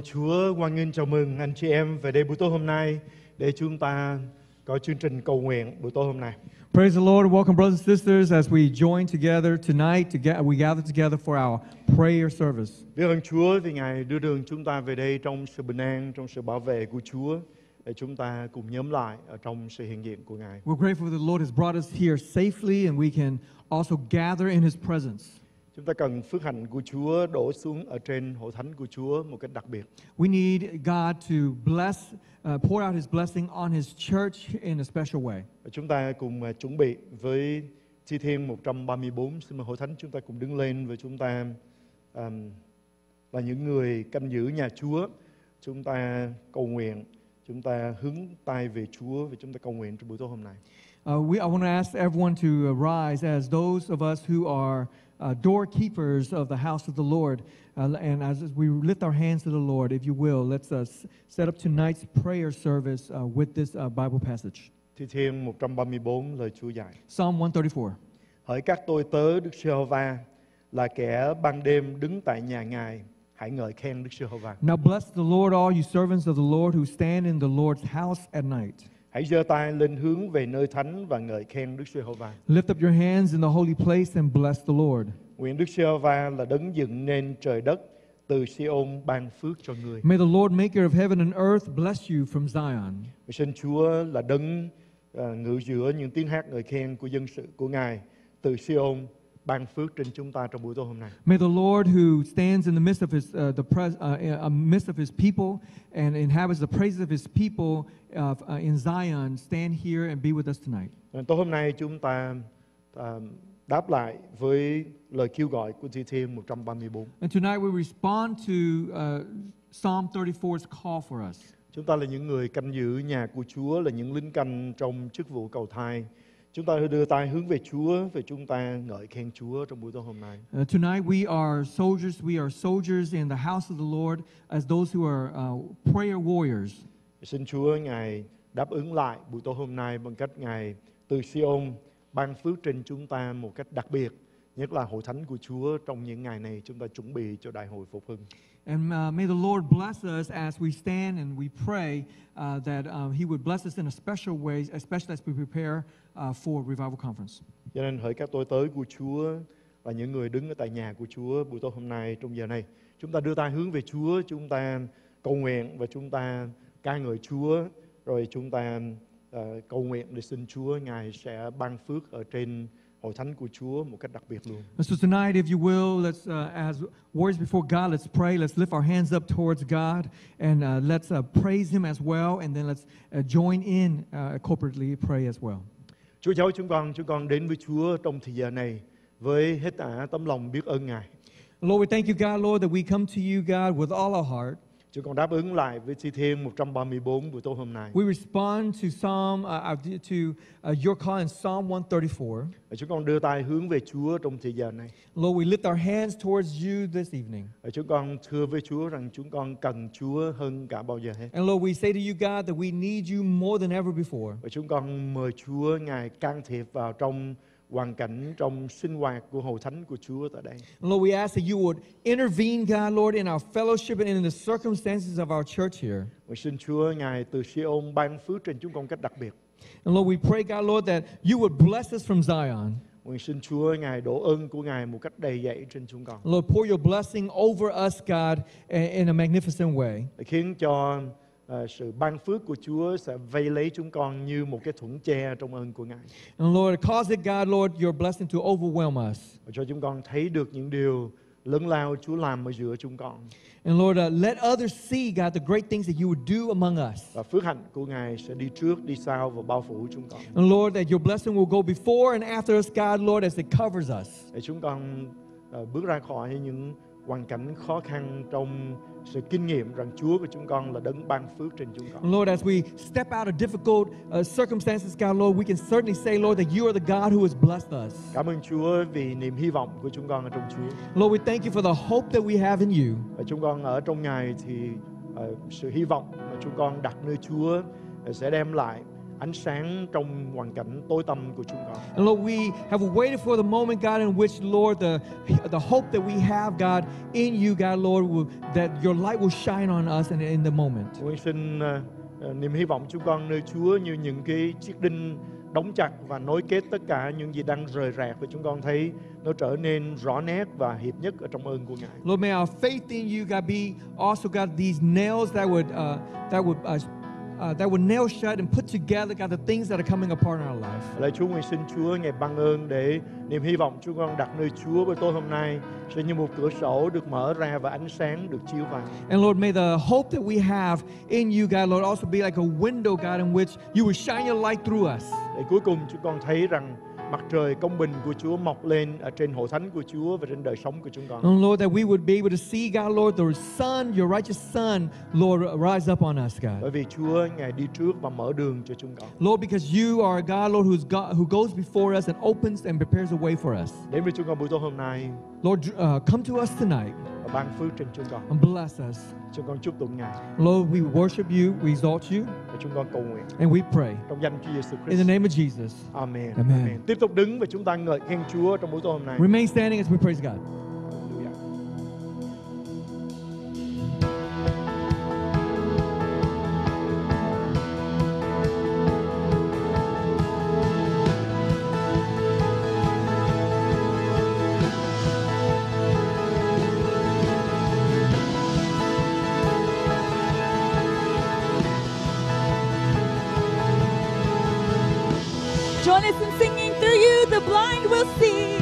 Ơn Chúa, hoan nghênh chào mừng anh chị em về đây buổi tối hôm nay để chúng ta có chương trình cầu nguyện buổi tối hôm nay. Praise the Lord. Welcome, brothers and sisters, as we join together tonight. To get, we gather together for our prayer service. Biết ơn Chúa vì Ngài đưa đường chúng ta về đây trong sự bình an, trong sự bảo vệ của Chúa để chúng ta cùng nhóm lại ở trong sự hiện diện của Ngài. We're grateful the Lord has brought us here safely, and we can also gather in His presence. Chúng ta cần phước hạnh của Chúa đổ xuống ở trên hội thánh của Chúa một cách đặc biệt. We need God to bless, uh, pour out His blessing on His church in a special way. Chúng ta cùng à, chuẩn bị với chi thiên 134. Xin mời hội thánh chúng ta cùng đứng lên và chúng ta um, là những người canh giữ nhà Chúa. Chúng ta cầu nguyện, chúng ta hướng tay về Chúa và chúng ta cầu nguyện trong buổi tối hôm nay. Uh, we, I want to ask everyone to uh, rise as those of us who are uh, doorkeepers of the house of the Lord. Uh, and as we lift our hands to the Lord, if you will, let's uh, set up tonight's prayer service uh, with this uh, Bible passage. Thi Thiên 134 lời Chúa dạy. Psalm 134. Hỡi các tôi tớ Đức Giê-hô-va là kẻ ban đêm đứng tại nhà Ngài, hãy ngợi khen Đức Giê-hô-va. Now bless the Lord, all you servants of the Lord who stand in the Lord's house at night. Hãy giơ tay lên hướng về nơi thánh và ngợi khen Đức Giê-hô-va. Lift up your hands in the holy place and bless the Lord. Nguyện Đức Giê-hô-va là đấng dựng nên trời đất, từ Siôn ban phước cho người. May the Lord, maker of heaven and earth, bless you from Zion. Và Xin Chúa là đấng à, ngự giữa những tiếng hát ngợi khen của dân sự của Ngài, từ Siôn ban phước trên chúng ta trong buổi tối hôm nay. May the Lord, who stands in the midst of his, uh, the pres- uh, uh, midst of his people and inhabits the praises of his people uh, uh, in Zion, stand here and be with us tonight. Tối hôm nay chúng ta à, đáp lại với lời kêu gọi của Thi Thiên 134. And tonight we respond to uh, Psalm 34's call for us. Chúng ta là những người canh giữ nhà của Chúa, là những lính canh trong chức vụ cầu thai. Chúng ta đưa tay hướng về Chúa và chúng ta ngợi khen Chúa trong buổi tối hôm nay. Uh, tonight we are soldiers. We are soldiers in the house of the Lord as those who are uh, prayer warriors. Xin Chúa Ngài đáp ứng lại buổi tối hôm nay bằng cách Ngài từ Siôn ban phước trên chúng ta một cách đặc biệt. Nhất là hội thánh của Chúa trong những ngày này chúng ta chuẩn bị cho đại hội phục hưng. And uh, may the Lord bless us as we stand and we pray uh, that uh, He would bless us in a special way, especially as we prepare uh, for Revival Conference. Cho nên hỡi các tôi tới của Chúa và những người đứng ở tại nhà của Chúa buổi tối hôm nay trong giờ này. Chúng ta đưa tay hướng về Chúa, chúng ta cầu nguyện và chúng ta ca ngợi Chúa. Rồi chúng ta uh, cầu nguyện để xin Chúa Ngài sẽ ban phước ở trên hội thánh của Chúa một cách đặc biệt luôn. And so tonight, if you will, let's, uh, as warriors before God, let's pray. Let's lift our hands up towards God and uh, let's uh, praise Him as well. And then let's uh, join in uh, corporately pray as well. Chúa cháu chúng con, chúng con đến với Chúa trong thời giờ này với hết cả tấm lòng biết ơn Ngài. Lord, we thank you, God, Lord, that we come to you, God, with all our heart. Chúng con đáp ứng lại với Thi Thiên 134 buổi tối hôm nay. We respond to Psalm, uh, uh, to uh, your call in Psalm 134. Và chúng con đưa tay hướng về Chúa trong thời giờ này. Lord, we lift our hands towards you this evening. Và chúng con thưa với Chúa rằng chúng con cần Chúa hơn cả bao giờ hết. And Lord, we say to you, God, that we need you more than ever before. Và chúng con mời Chúa Ngài can thiệp vào trong hoàn cảnh, trong sinh hoạt của hội thánh của Chúa tại đây. Lord, we ask that you would intervene, God, Lord, in our fellowship and in the circumstances of our church here. Và xin Chúa Ngài từ Siôn ban phước trên chúng con cách đặc biệt. And Lord, we pray, God, Lord, that you would bless us from Zion. Nguyện xin Chúa Ngài đổ ơn của Ngài một cách đầy dẫy trên chúng con. Lord, pour your blessing over us, God, in a magnificent way. Khiến cho ờ, sự ban phước của Chúa sẽ vây lấy chúng con như một cái thủng che trong ơn của Ngài. And Lord, cause it, God, Lord, your blessing to overwhelm us. Và cho chúng con thấy được những điều lớn lao Chúa làm ở giữa chúng con. And Lord, uh, let others see, God, the great things that you would do among us. Và phước hạnh của Ngài sẽ đi trước, đi sau và bao phủ chúng con. And Lord, that your blessing will go before and after us, God, Lord, as it covers us. Để chúng con ờ, bước ra khỏi những hoàn cảnh khó khăn trong sự kinh nghiệm rằng Chúa của chúng con là đấng ban phước trên chúng con. Lord, as we step out of difficult uh, circumstances, God, Lord, we can certainly say, Lord, that you are the God who has blessed us. Cảm ơn Chúa vì niềm hy vọng của chúng con ở trong Chúa. Lord, we thank you for the hope that we have in you. Và chúng con ở trong Ngài thì ờ, sự hy vọng mà chúng con đặt nơi Chúa ờ, sẽ đem lại ánh sáng trong hoàn cảnh tối tăm của chúng con. And Lord, we have waited for the moment, God, in which, Lord, the, the hope that we have, God, in you, God, Lord, will, that your light will shine on us in, in the moment. Nguyện xin ờ, niềm hy vọng chúng con nơi Chúa như những cái chiếc đinh đóng chặt và nối kết tất cả những gì đang rời rạc và chúng con thấy nó trở nên rõ nét và hiệp nhất ở trong ơn của Ngài. Lord, may our faith in you, God, be also, God, these nails that would, uh, that would, uh, uh, that would nail shut and put together, God, the things that are coming apart in our life. Lạy Chúa nguyện xin Chúa ngày ban ơn để niềm hy vọng chúng con đặt nơi Chúa buổi tối hôm nay sẽ như một cửa sổ được mở ra và ánh sáng được chiếu vào. And Lord, may the hope that we have in you, God, Lord, also be like a window, God, in which you will shine your light through us. Để cuối cùng chúng con thấy rằng mặt trời công bình của Chúa mọc lên ở trên hội thánh của Chúa và trên đời sống của chúng con. And Lord, that we would be able to see, God, Lord, the sun, your righteous sun, Lord, rise up on us, God. Bởi vì Chúa Ngài đi trước và mở đường cho chúng con. Lord, because you are a God, Lord, who's God, who goes before us and opens and prepares a way for us. Đến với chúng con buổi tối hôm nay Lord, uh, come to us tonight ban phước trên chúng con. and bless us. Chúng con chúc tụng Ngài Lord, we worship you, we exalt you, và chúng con cầu nguyện and we pray. trong danh Chúa Giêsu In the name of Jesus. Amen. Amen. Tiếp tục đứng và chúng ta ngợi khen Chúa trong buổi tối hôm nay. Remain standing as we praise God. Us singing through you, the blind will see.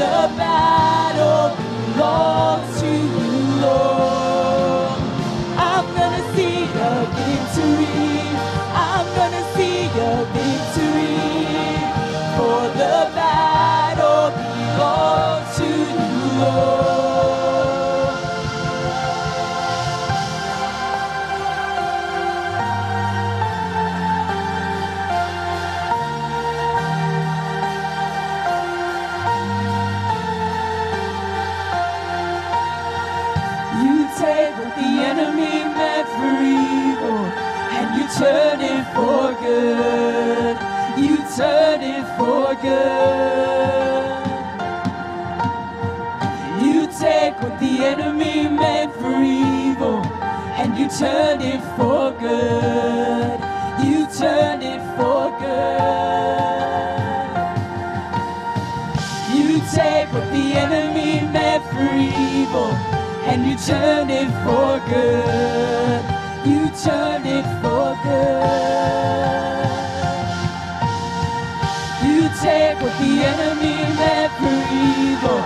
For good. You take what the enemy meant for evil and you turn it for good. You turn it for good. You take what the enemy meant for evil and you turn it for good. You turn take what the enemy meant for evil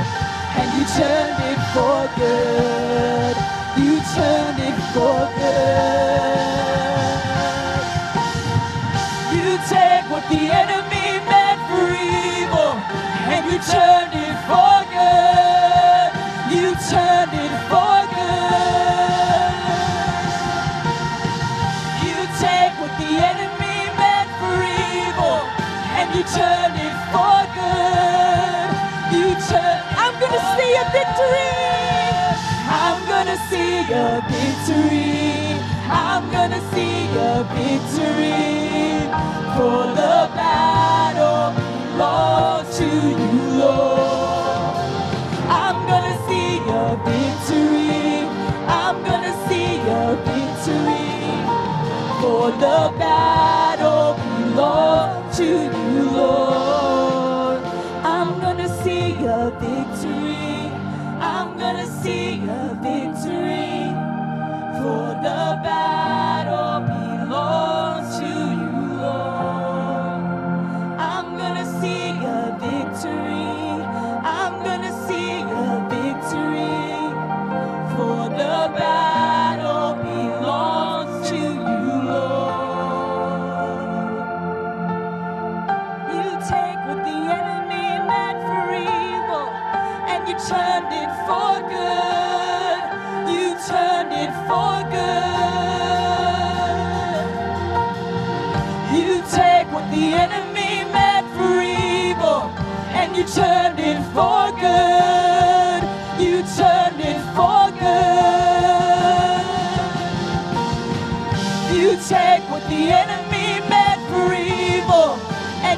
and you turn it for good. You turn it for good. You take what the enemy victory. I'm gonna see a victory. For the battle belongs to you,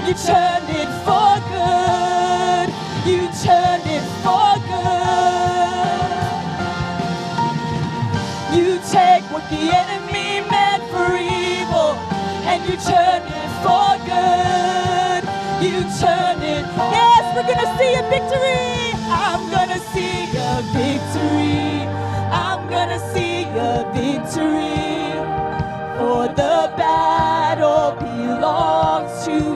you turned it for good. You turned it for good. You take what the enemy meant for evil and you turn it for good. You turn it. Yes, we're gonna see a victory. I'm gonna see a victory. I'm gonna see a victory. For the battle belongs to you, Lord. I'm gonna see a victory. I'm gonna see a victory. For the battle belongs to you, Lord. I'm gonna see a victory. I'm gonna see a victory. For the battle belongs to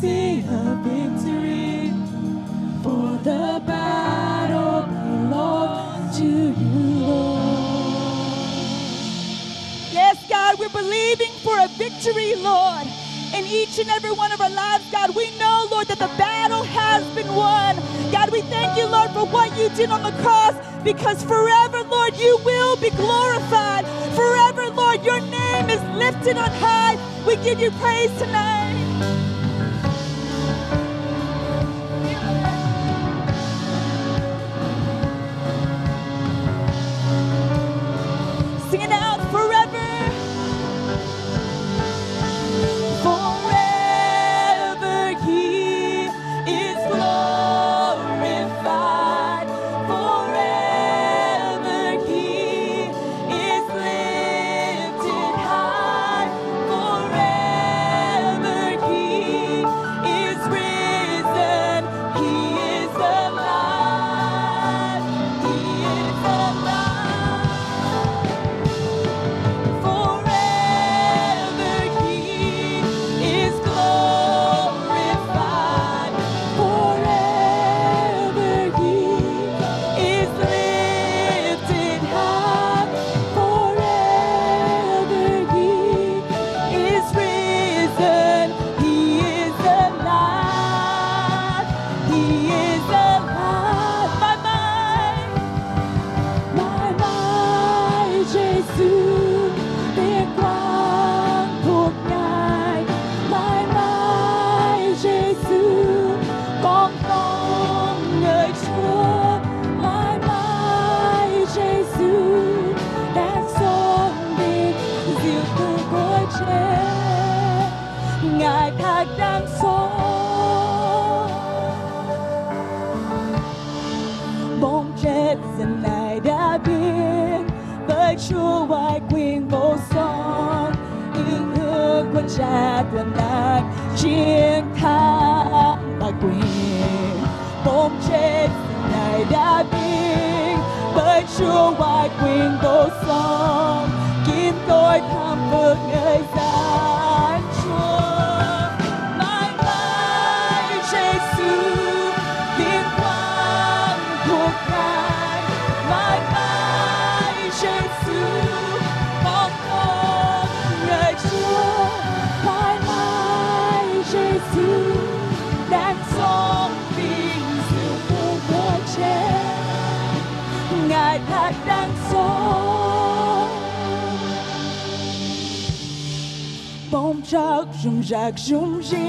See a victory. For the battle belongs to you, Lord. Yes, God, we're believing for a victory, Lord. In each and every one of our lives, God, we know, Lord, that the battle has been won. God, we thank you, Lord, for what you did on the cross because forever, Lord, you will be glorified. Forever, Lord, your name is lifted on high. We give you praise tonight. Rung rạc rung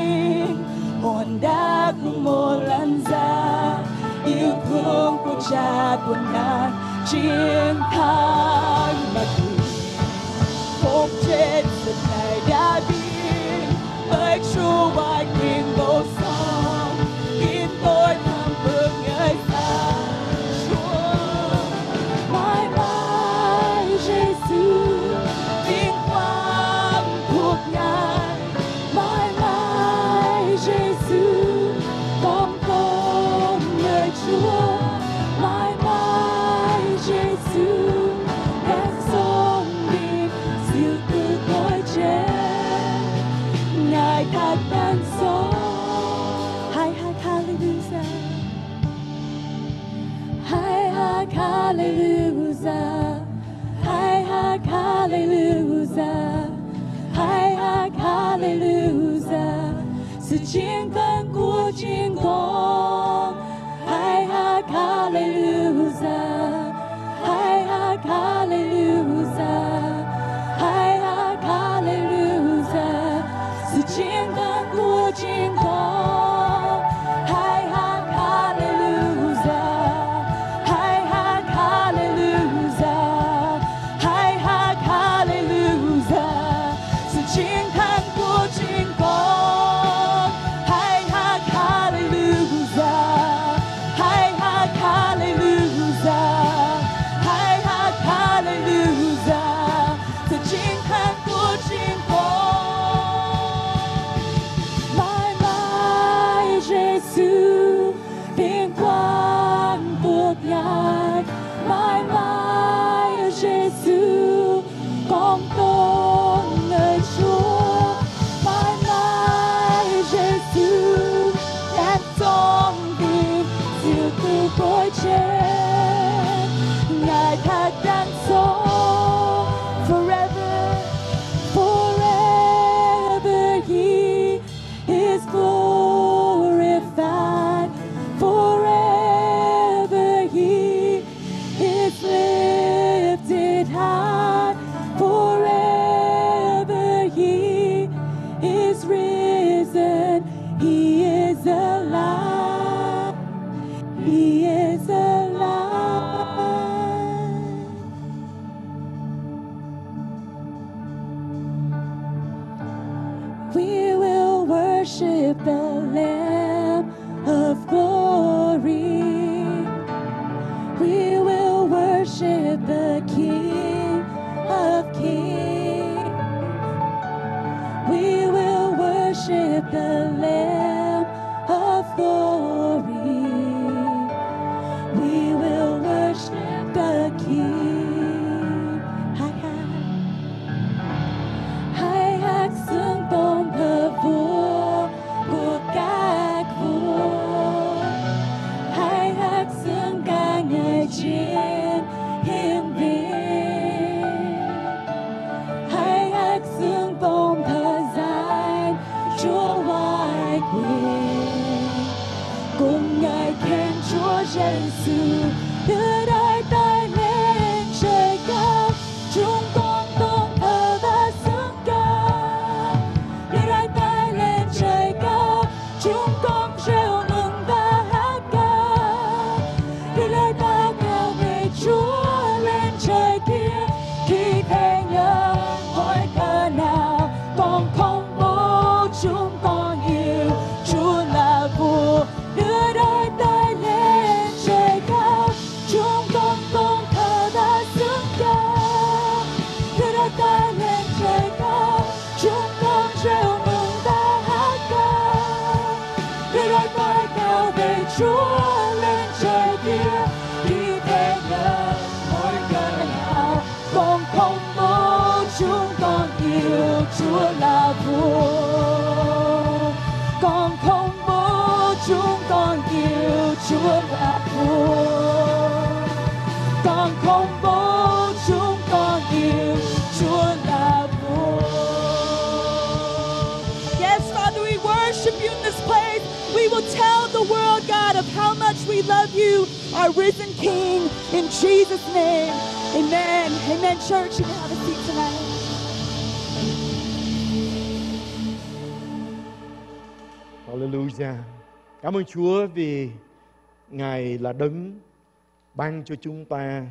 ban cho chúng ta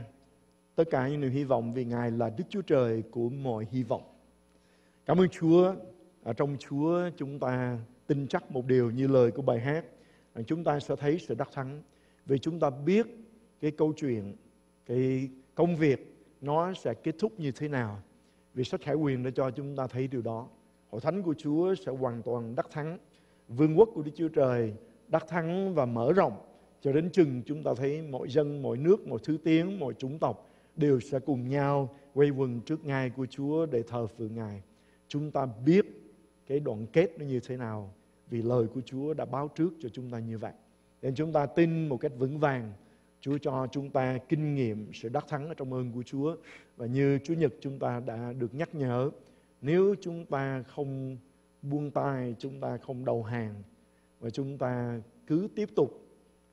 tất cả những niềm hy vọng vì Ngài là Đức Chúa Trời của mọi hy vọng. Cảm ơn Chúa. Ở trong Chúa chúng ta tin chắc một điều như lời của bài hát rằng chúng ta sẽ thấy sự đắc thắng vì chúng ta biết cái câu chuyện, cái công việc nó sẽ kết thúc như thế nào. Vì sách Khải Quyền đã cho chúng ta thấy điều đó. Hội thánh của Chúa sẽ hoàn toàn đắc thắng. Vương quốc của Đức Chúa Trời đắc thắng và mở rộng cho đến chừng chúng ta thấy mọi dân, mọi nước, mọi thứ tiếng, mọi chủng tộc đều sẽ cùng nhau quay quần trước ngai của Chúa để thờ phượng Ngài. Chúng ta biết cái đoạn kết nó như thế nào vì lời của Chúa đã báo trước cho chúng ta như vậy. Nên chúng ta tin một cách vững vàng Chúa cho chúng ta kinh nghiệm sự đắc thắng ở trong ơn của Chúa và như Chúa Nhật chúng ta đã được nhắc nhở nếu chúng ta không buông tay chúng ta không đầu hàng và chúng ta cứ tiếp tục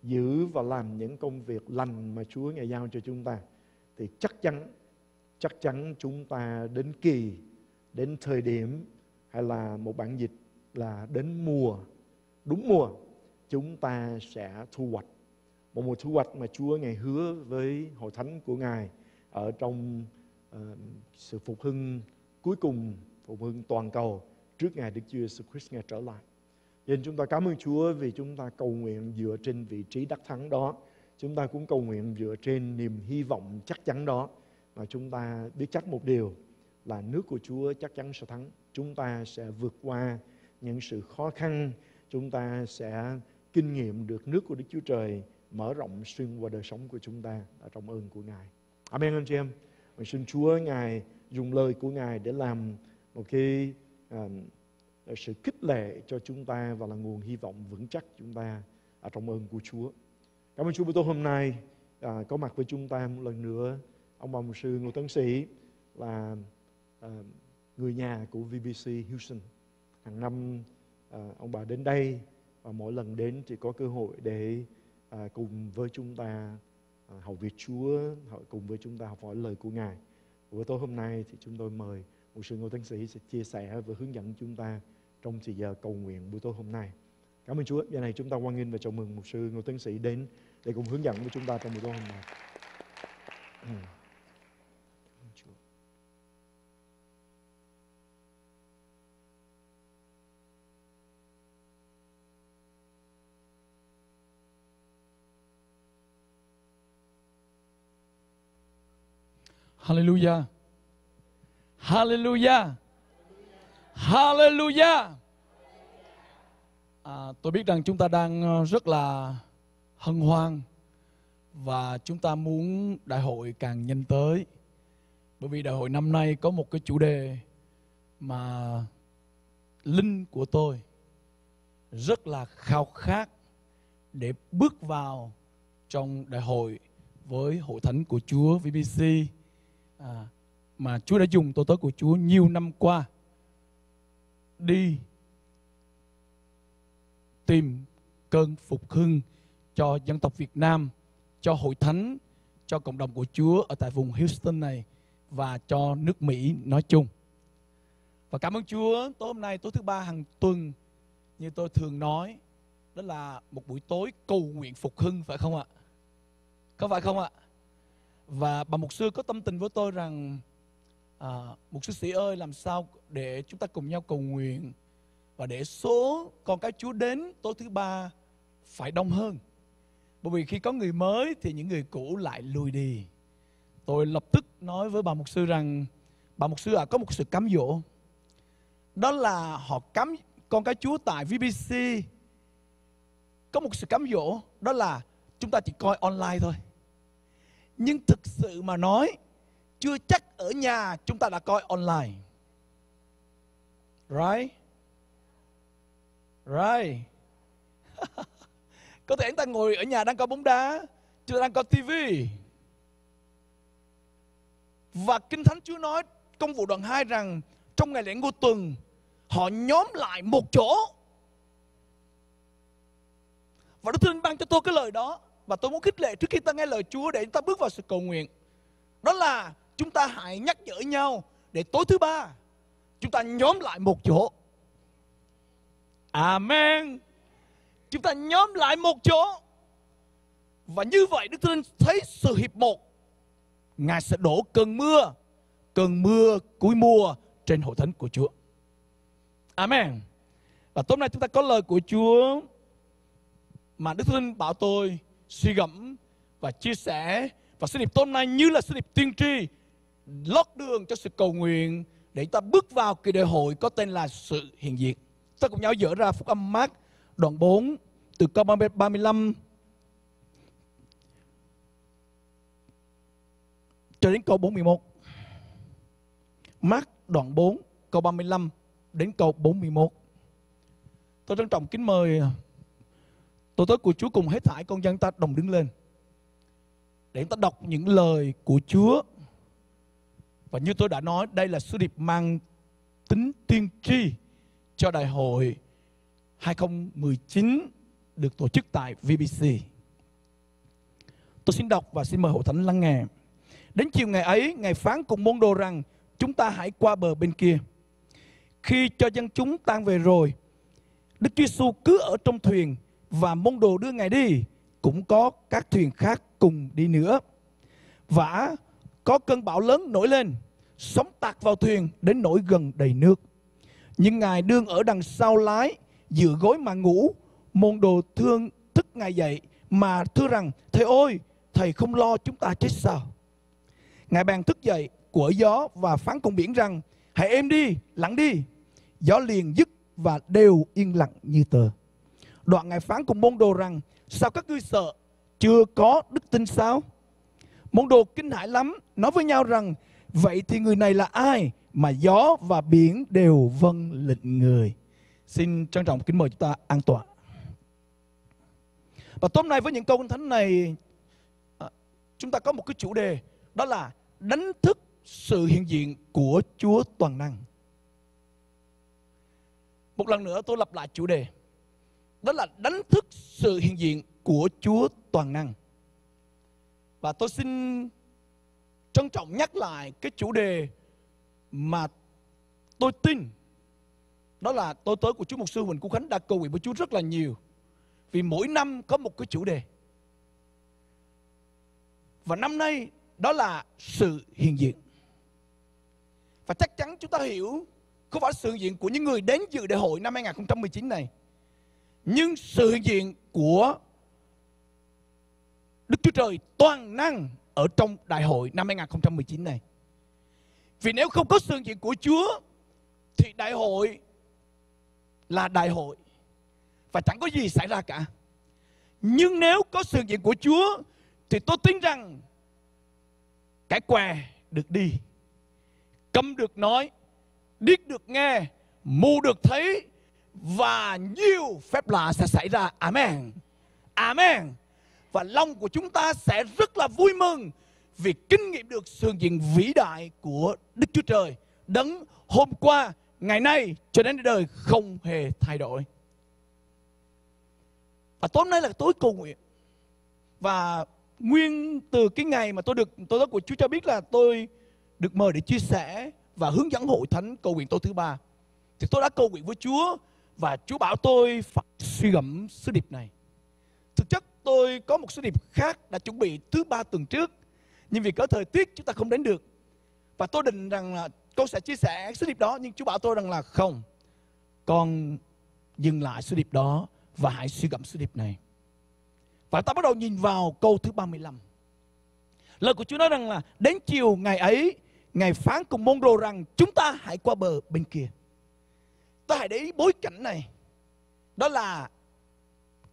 giữ và làm những công việc lành mà Chúa ngài giao cho chúng ta thì chắc chắn chắc chắn chúng ta đến kỳ đến thời điểm hay là một bản dịch là đến mùa đúng mùa chúng ta sẽ thu hoạch một mùa thu hoạch mà Chúa ngài hứa với hội thánh của ngài ở trong uh, sự phục hưng cuối cùng phục hưng toàn cầu trước ngày Đức Chúa Jesus Christ ngài trở lại. Nên chúng ta cảm ơn Chúa vì chúng ta cầu nguyện dựa trên vị trí đắc thắng đó. Chúng ta cũng cầu nguyện dựa trên niềm hy vọng chắc chắn đó. Mà chúng ta biết chắc một điều là nước của Chúa chắc chắn sẽ thắng. Chúng ta sẽ vượt qua những sự khó khăn. Chúng ta sẽ kinh nghiệm được nước của Đức Chúa Trời mở rộng xuyên qua đời sống của chúng ta ở trong ơn của Ngài. Amen anh chị em. Mình xin Chúa Ngài dùng lời của Ngài để làm một cái uh, sự khích lệ cho chúng ta và là nguồn hy vọng vững chắc chúng ta ở trong ơn của Chúa. Cảm ơn Chúa buổi tối hôm nay à, có mặt với chúng ta một lần nữa. Ông bà mục sư Ngô Tấn Sĩ là à, người nhà của VBC Houston. Hàng năm à, ông bà đến đây và mỗi lần đến thì có cơ hội để à, cùng với chúng ta à, học việc Chúa, họ cùng với chúng ta học hỏi lời của Ngài. Buổi tối hôm nay thì chúng tôi mời mục sư Ngô Tấn Sĩ sẽ chia sẻ và hướng dẫn chúng ta trong thời giờ cầu nguyện buổi tối hôm nay. Cảm ơn Chúa. Giờ này chúng ta hoan nghênh và chào mừng một sư Ngô Tấn Sĩ đến để cùng hướng dẫn với chúng ta trong buổi tối hôm nay. Hallelujah. Hallelujah. Hallelujah. À, tôi biết rằng chúng ta đang ờ, rất là hân hoan và chúng ta muốn đại hội càng nhanh tới. Bởi vì đại hội năm nay có một cái chủ đề mà linh của tôi rất là khao khát để bước vào trong đại hội với hội thánh của Chúa VBC à, mà Chúa đã dùng tôi tới của Chúa nhiều năm qua đi tìm cơn phục hưng cho dân tộc Việt Nam, cho hội thánh, cho cộng đồng của Chúa ở tại vùng Houston này và cho nước Mỹ nói chung. Và cảm ơn Chúa, tối hôm nay tối thứ ba hàng tuần như tôi thường nói đó là một buổi tối cầu nguyện phục hưng phải không ạ? Có phải không ạ? Và bà mục sư có tâm tình với tôi rằng à, mục sư sĩ ơi làm sao để chúng ta cùng nhau cầu nguyện và để số con cái Chúa đến tối thứ ba phải đông hơn. Bởi vì khi có người mới thì những người cũ lại lùi đi. Tôi lập tức nói với bà mục sư rằng bà mục sư à có một sự cám dỗ. Đó là họ cắm con cái Chúa tại VBC có một sự cám dỗ đó là chúng ta chỉ coi online thôi. Nhưng thực sự mà nói chưa chắc ở nhà chúng ta đã coi online. Right? Right. có thể chúng ta ngồi ở nhà đang coi bóng đá, chưa đang coi tivi. Và Kinh Thánh Chúa nói công vụ đoạn 2 rằng trong ngày lễ ngô tuần họ nhóm lại một chỗ và Đức Thánh ban cho tôi cái lời đó và tôi muốn khích lệ trước khi ta nghe lời Chúa để chúng ta bước vào sự cầu nguyện đó là chúng ta hãy nhắc nhở nhau để tối thứ ba, chúng ta nhóm lại một chỗ. Amen. Chúng ta nhóm lại một chỗ. Và như vậy Đức Thánh thấy sự hiệp một. Ngài sẽ đổ cơn mưa cơn mưa cuối mùa trên hội thánh của Chúa. Amen. Và tối nay chúng ta có lời của Chúa mà Đức Thánh bảo tôi suy gẫm và chia sẻ. Và sứ điệp tối nay như là sứ điệp tiên tri lót đường cho sự cầu nguyện để ta bước vào kỳ đại hội có tên là sự hiện diện. Ta cùng nhau dỡ ra phúc âm mát đoạn 4 từ câu 35 cho đến câu 41. Mát đoạn 4 câu 35 đến câu 41. Tôi trân trọng kính mời à, tôi tới của Chúa cùng hết thải con dân ta đồng đứng lên để chúng ta đọc những lời của Chúa. Và như tôi đã nói, đây là sứ điệp mang tính tiên tri cho đại hội 2019 được tổ chức tại VBC. Tôi xin đọc và xin mời hội thánh lắng nghe. Đến chiều ngày ấy, Ngài phán cùng môn đồ rằng chúng ta hãy qua bờ bên kia. Khi cho dân chúng tan về rồi, Đức Chúa Giêsu cứ ở trong thuyền và môn đồ đưa Ngài đi, cũng có các thuyền khác cùng đi nữa. Và có cơn bão lớn nổi lên, sóng tạc vào thuyền đến nỗi gần đầy nước. Nhưng Ngài đương ở đằng sau lái, dựa gối mà ngủ. Môn đồ thương thức Ngài dậy mà thưa rằng, Thầy ơi, Thầy không lo chúng ta chết sao? Ngài bèn thức dậy, của gió và phán cùng biển rằng, Hãy êm đi, lặng đi. Gió liền dứt và đều yên lặng như tờ. Đoạn Ngài phán cùng môn đồ rằng, Sao các ngươi sợ? Chưa có đức tin sao? Môn đồ kinh hãi lắm, nói với nhau rằng, Vậy thì người này là ai mà gió và biển đều vâng lệnh người? Xin trân trọng kính mời chúng ta an tọa. Và tối nay với những câu kinh thánh này, à, chúng ta có một cái chủ đề, đó là đánh thức sự hiện diện của Chúa toàn năng. Một lần nữa tôi lặp lại chủ đề. Đó là đánh thức sự hiện diện của Chúa toàn năng. Và tôi xin trân trọng nhắc lại cái chủ đề mà tôi tin đó là tôi tới của Chúa Mục sư Huỳnh Cú Khánh đã cầu nguyện với Chúa rất là nhiều. Vì mỗi năm có một cái chủ đề. Và năm nay đó là sự hiện diện. Và chắc chắn chúng ta hiểu không phải sự hiện diện của những người đến dự đại hội năm 2019 này. Nhưng sự hiện diện của Đức Chúa Trời toàn năng ở trong đại hội năm 2019 này. Vì nếu không có sự diện của Chúa thì đại hội là đại hội và chẳng có gì xảy ra cả. Nhưng nếu có sự diện của Chúa thì tôi tin rằng cái què được đi, câm được nói, điếc được nghe, mù được thấy và nhiều phép lạ sẽ xảy ra. Amen. Amen. Và lòng của chúng ta sẽ rất là vui mừng vì kinh nghiệm được sự diện vĩ đại của Đức Chúa Trời đấng hôm qua, ngày nay cho đến đời không hề thay đổi. Và tối nay là tối cầu nguyện. Và nguyên từ cái ngày mà tôi được tôi nói của Chúa cho biết là tôi được mời để chia sẻ và hướng dẫn hội thánh cầu nguyện tối thứ ba thì tôi đã cầu nguyện với Chúa và Chúa bảo tôi phải suy gẫm sứ điệp này. Thực chất tôi có một sứ điệp khác đã chuẩn bị thứ ba tuần trước nhưng vì có thời tiết chúng ta không đến được và tôi định rằng là con sẽ chia sẻ sứ điệp đó nhưng Chúa bảo tôi rằng là không con dừng lại sứ điệp đó và hãy suy gẫm sứ điệp này. Và ta bắt đầu nhìn vào câu thứ 35. Lời của Chúa nói rằng là đến chiều ngày ấy, Ngài phán cùng môn đồ rằng chúng ta hãy qua bờ bên kia. Ta hãy để ý bối cảnh này. Đó là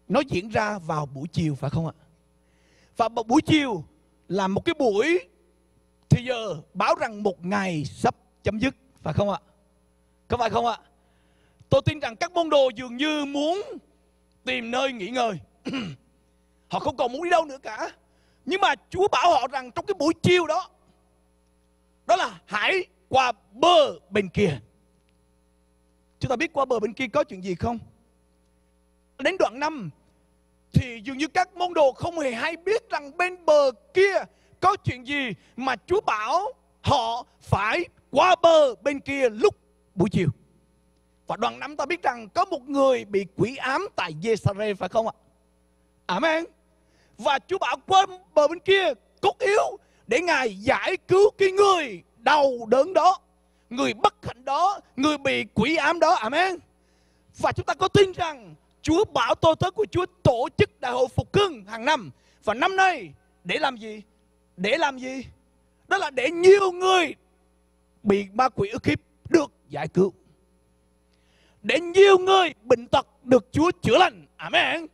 nó diễn ra vào buổi chiều, phải không ạ? Và buổi chiều là một cái buổi thì giờ báo rằng một ngày sắp chấm dứt, phải không ạ? Có phải không ạ? Tôi tin rằng các môn đồ dường như muốn tìm nơi nghỉ ngơi. họ không còn muốn đi đâu nữa cả. Nhưng mà Chúa bảo họ rằng trong cái buổi chiều đó đó là hãy qua bờ bên kia. Chúng ta biết qua bờ bên kia có chuyện gì không? Đến đoạn 5 thì dường như các môn đồ không hề hay biết rằng bên bờ kia có chuyện gì mà Chúa bảo họ phải qua bờ bên kia lúc buổi chiều. Và đoạn năm ta biết rằng có một người bị quỷ ám tại Giê-sa-rê phải không ạ? Amen. Và Chúa bảo qua bờ bên kia cốt yếu để Ngài giải cứu cái người đau đớn đó, người bất hạnh đó, người bị quỷ ám đó. Amen. Và chúng ta có tin rằng Chúa bảo tôi tới của Chúa tổ chức đại hội phục hưng hàng năm. Và năm nay, để làm gì? Để làm gì? Đó là để nhiều người bị ma quỷ ức hiếp được giải cứu. Để nhiều người bệnh tật được Chúa chữa lành. Amen.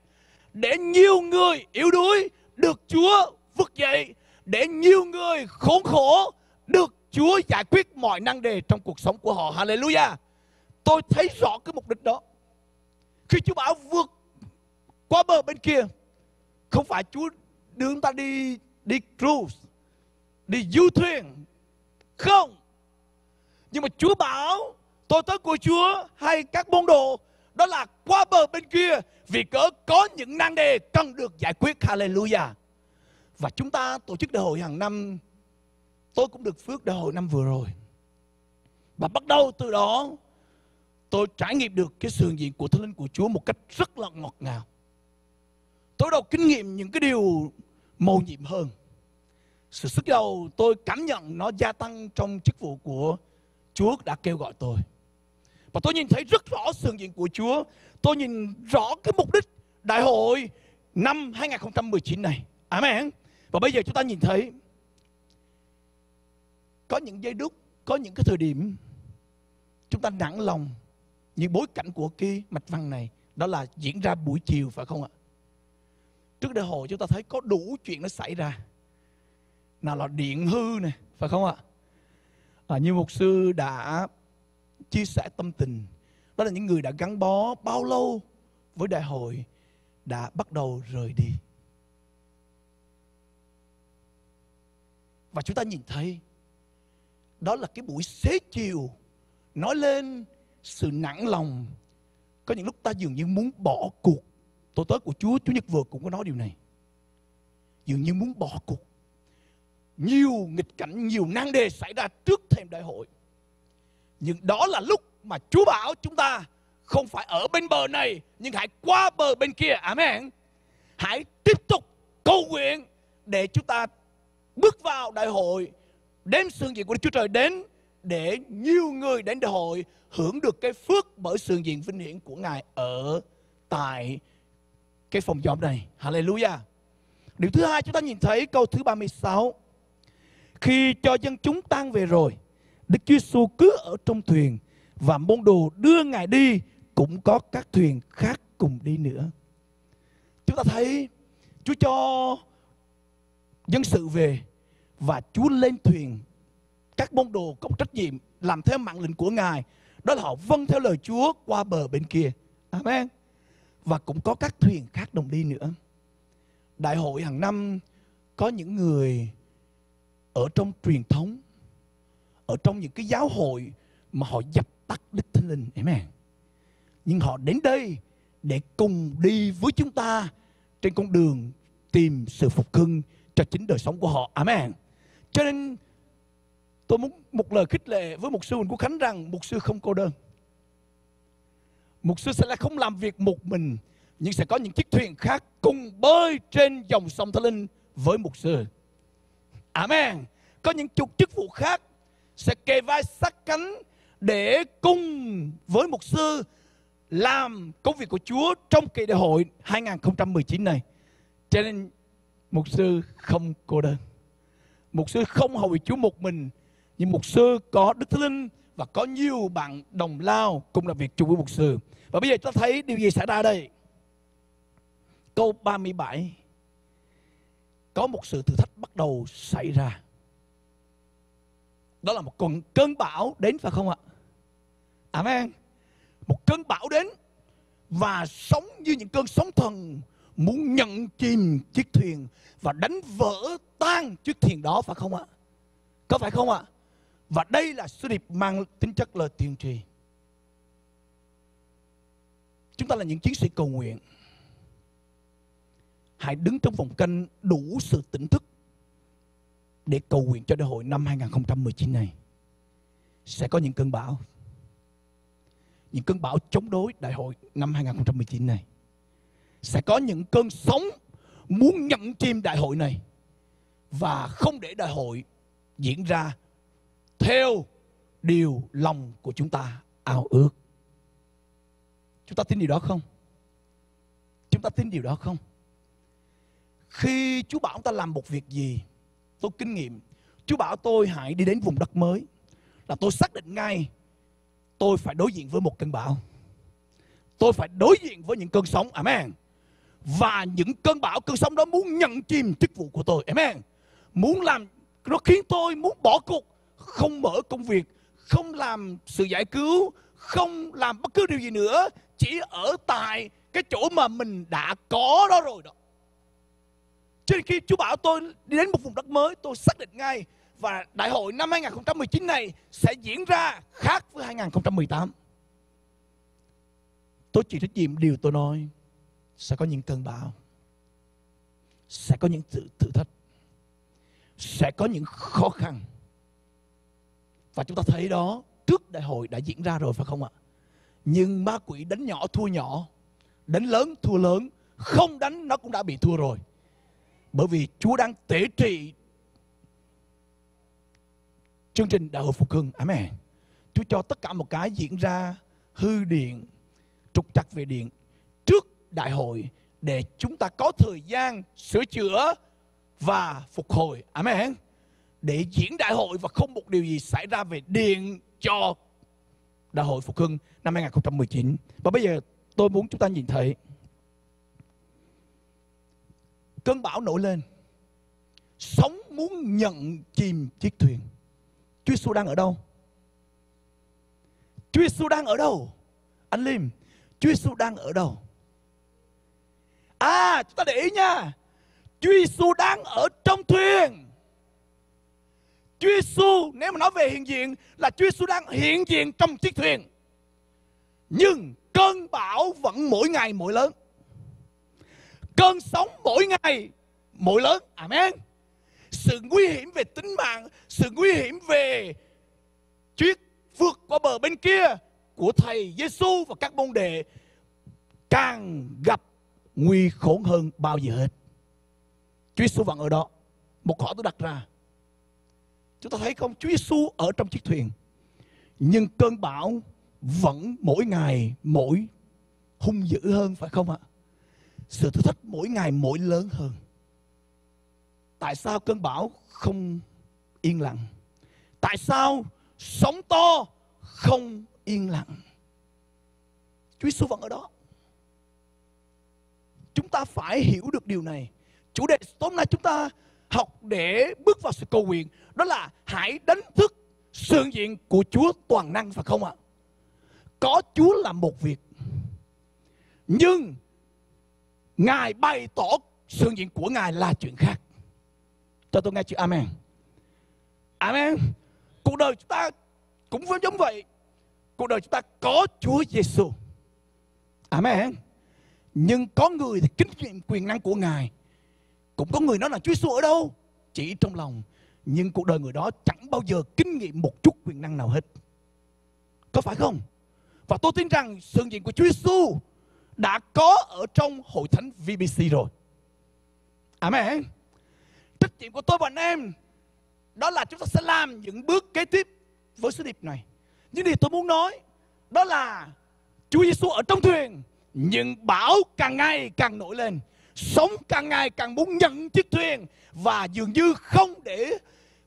Để nhiều người yếu đuối được Chúa vực dậy. Để nhiều người khốn khổ được Chúa giải quyết mọi năng đề trong cuộc sống của họ. Hallelujah. Tôi thấy rõ cái mục đích đó. Khi Chúa bảo vượt qua bờ bên kia, không phải Chúa đưa chúng ta đi đi cruise, đi du thuyền. Không. Nhưng mà Chúa bảo tôi tới của Chúa hay các môn đồ đó là qua bờ bên kia vì cớ có những nan đề cần được giải quyết. Hallelujah. Và chúng ta tổ chức đại hội hàng năm tôi cũng được phước đại hội năm vừa rồi. Và bắt đầu từ đó tôi trải nghiệm được cái sự diện của Thánh Linh của Chúa một cách rất là ngọt ngào. Tôi đầu kinh nghiệm những cái điều mầu nhiệm hơn. Sự sức giàu tôi cảm nhận nó gia tăng trong chức vụ của Chúa đã kêu gọi tôi. Và tôi nhìn thấy rất rõ sự diện của Chúa. Tôi nhìn rõ cái mục đích đại hội năm 2019 này. Amen. Và bây giờ chúng ta nhìn thấy có những giây đúc, có những cái thời điểm chúng ta nặng lòng những bối cảnh của cái mạch văn này đó là diễn ra buổi chiều phải không ạ? Trước đại hội chúng ta thấy có đủ chuyện nó xảy ra. Nào là điện hư này, phải không ạ? À, như mục sư đã chia sẻ tâm tình, đó là những người đã gắn bó bao lâu với đại hội đã bắt đầu rời đi. Và chúng ta nhìn thấy đó là cái buổi xế chiều nói lên sự nặng lòng. Có những lúc ta dường như muốn bỏ cuộc. Tôi tới của Chúa Chúa Nhật vừa cũng có nói điều này. Dường như muốn bỏ cuộc. Nhiều nghịch cảnh, nhiều nan đề xảy ra trước thềm đại hội. Nhưng đó là lúc mà Chúa bảo chúng ta không phải ở bên bờ này, nhưng hãy qua bờ bên kia. Amen. Hãy tiếp tục cầu nguyện để chúng ta bước vào đại hội đem sự diện của Đức Chúa Trời đến để nhiều người đến đại hội hưởng được cái phước bởi sự diện vinh hiển của Ngài ở tại cái phòng gióm này. Hallelujah. Điều thứ hai chúng ta nhìn thấy câu thứ 36. Khi cho dân chúng tan về rồi, Đức Chúa Giêsu cứ ở trong thuyền và môn đồ đưa Ngài đi cũng có các thuyền khác cùng đi nữa. Chúng ta thấy Chúa cho dân sự về và Chúa lên thuyền các môn đồ có một trách nhiệm làm theo mạng lệnh của Ngài. Đó là họ vâng theo lời Chúa qua bờ bên kia. Amen. Và cũng có các thuyền khác đồng đi nữa. Đại hội hàng năm có những người ở trong truyền thống, ở trong những cái giáo hội mà họ dập tắt Đức Thánh Linh. Amen. Nhưng họ đến đây để cùng đi với chúng ta trên con đường tìm sự phục hưng cho chính đời sống của họ. Amen. Cho nên Tôi muốn một lời khích lệ với mục sư Huỳnh Quốc Khánh rằng mục sư không cô đơn. Mục sư sẽ là không làm việc một mình, nhưng sẽ có những chiếc thuyền khác cùng bơi trên dòng sông Thánh Linh với mục sư. Amen. Có những chục chức vụ khác sẽ kề vai sát cánh để cùng với mục sư làm công việc của Chúa trong kỳ đại hội 2019 này. Cho nên mục sư không cô đơn. Mục sư không hầu Chúa một mình nhưng mục sư, có đức thánh linh và có nhiều bạn đồng lao cùng làm việc chung với mục sư và bây giờ ta thấy điều gì xảy ra đây câu 37 có một sự thử thách bắt đầu xảy ra. Đó là một cơn cơn bão đến phải không ạ? Amen. Một cơn bão đến và sóng như những cơn sóng thần muốn nhận chìm chiếc thuyền và đánh vỡ tan chiếc thuyền đó phải không ạ? Có phải không ạ? Và đây là sứ điệp mang tính chất lời tiên tri. Chúng ta là những chiến sĩ cầu nguyện. Hãy đứng trong vòng canh đủ sự tỉnh thức để cầu nguyện cho đại hội năm 2019 này. Sẽ có những cơn bão. Những cơn bão chống đối đại hội năm 2019 này. Sẽ có những cơn sóng muốn nhận chim đại hội này và không để đại hội diễn ra theo điều lòng của chúng ta ao ước. Chúng ta tin điều đó không? Chúng ta tin điều đó không? Khi Chúa bảo ta làm một việc gì, tôi kinh nghiệm, Chúa bảo tôi hãy đi đến vùng đất mới, là tôi xác định ngay tôi phải đối diện với một cơn bão. Tôi phải đối diện với những cơn sóng, amen. Và những cơn bão, cơn sóng đó muốn nhận chìm chức vụ của tôi, amen. Muốn làm, nó khiến tôi muốn bỏ cuộc, không mở công việc, không làm sự giải cứu, không làm bất cứ điều gì nữa, chỉ ở tại cái chỗ mà mình đã có đó rồi đó. Cho nên khi Chúa bảo tôi đi đến một vùng đất mới, tôi xác định ngay và đại hội năm 2019 này sẽ diễn ra khác với 2018. Tôi chỉ trách nhiệm điều tôi nói sẽ có những cơn bão, sẽ có những thử, thử thách, sẽ có những khó khăn. Và chúng ta thấy đó trước đại hội đã diễn ra rồi phải không ạ? Nhưng ma quỷ đánh nhỏ thua nhỏ, đánh lớn thua lớn, không đánh nó cũng đã bị thua rồi. Bởi vì Chúa đang tế trị chương trình đại hội phục hưng. Amen. Chúa cho tất cả một cái diễn ra hư điện, trục trặc về điện trước đại hội để chúng ta có thời gian sửa chữa và phục hồi. Amen. Để diễn đại hội và không một điều gì xảy ra về điện cho đại hội phục hưng năm 2019. Và bây giờ tôi muốn chúng ta nhìn thấy cơn bão nổi lên. Sóng muốn nhận chìm chiếc thuyền. Chúa Giêsu đang ở đâu? Chúa Giêsu đang ở đâu? Anh Lim, Chúa Giêsu đang ở đâu? À, chúng ta để ý nha. Chúa Giêsu đang ở trong thuyền. Chúa Giêsu nếu mà nói về hiện diện là Chúa Giêsu đang hiện diện trong chiếc thuyền. Nhưng cơn bão vẫn mỗi ngày mỗi lớn. Cơn sóng mỗi ngày mỗi lớn. Amen. Sự nguy hiểm về tính mạng, sự nguy hiểm về chiếc vượt qua bờ bên kia của thầy Giêsu và các môn đệ càng gặp nguy khốn hơn bao giờ hết. Chúa Giêsu vẫn ở đó. Một hỏi tôi đặt ra. Chúng ta thấy không? Chúa Giêsu ở trong chiếc thuyền. Nhưng cơn bão vẫn mỗi ngày, mỗi hung dữ hơn, phải không ạ? Sự thử thách mỗi ngày, mỗi lớn hơn. Tại sao cơn bão không yên lặng? Tại sao sóng to không yên lặng? Chúa Giêsu vẫn ở đó. Chúng ta phải hiểu được điều này. Chủ đề tối nay chúng ta học để bước vào sự cầu nguyện, đó là hãy đánh thức sự diện của Chúa toàn năng, phải không ạ? Có Chúa là một việc. Nhưng Ngài bày tỏ sự diện của Ngài là chuyện khác. Cho tôi nghe chữ Amen. Amen. Cuộc đời chúng ta cũng vẫn giống vậy. Cuộc đời chúng ta có Chúa Giêsu. Amen. Nhưng có người thì kinh nghiệm quyền năng của Ngài. Cũng có người nói là Chúa Giêsu ở đâu? Chỉ trong lòng. Nhưng cuộc đời người đó chẳng bao giờ kinh nghiệm một chút quyền năng nào hết. Có phải không? Và tôi tin rằng sự hiện diện của Chúa Giêsu đã có ở trong hội thánh VBC rồi. Amen. Trách nhiệm của tôi và anh em đó là chúng ta sẽ làm những bước kế tiếp với sứ điệp này. Nhưng điều tôi muốn nói đó là Chúa Giêsu ở trong thuyền, nhưng bão càng ngày càng nổi lên sống càng ngày càng muốn nhận chiếc thuyền và dường như không để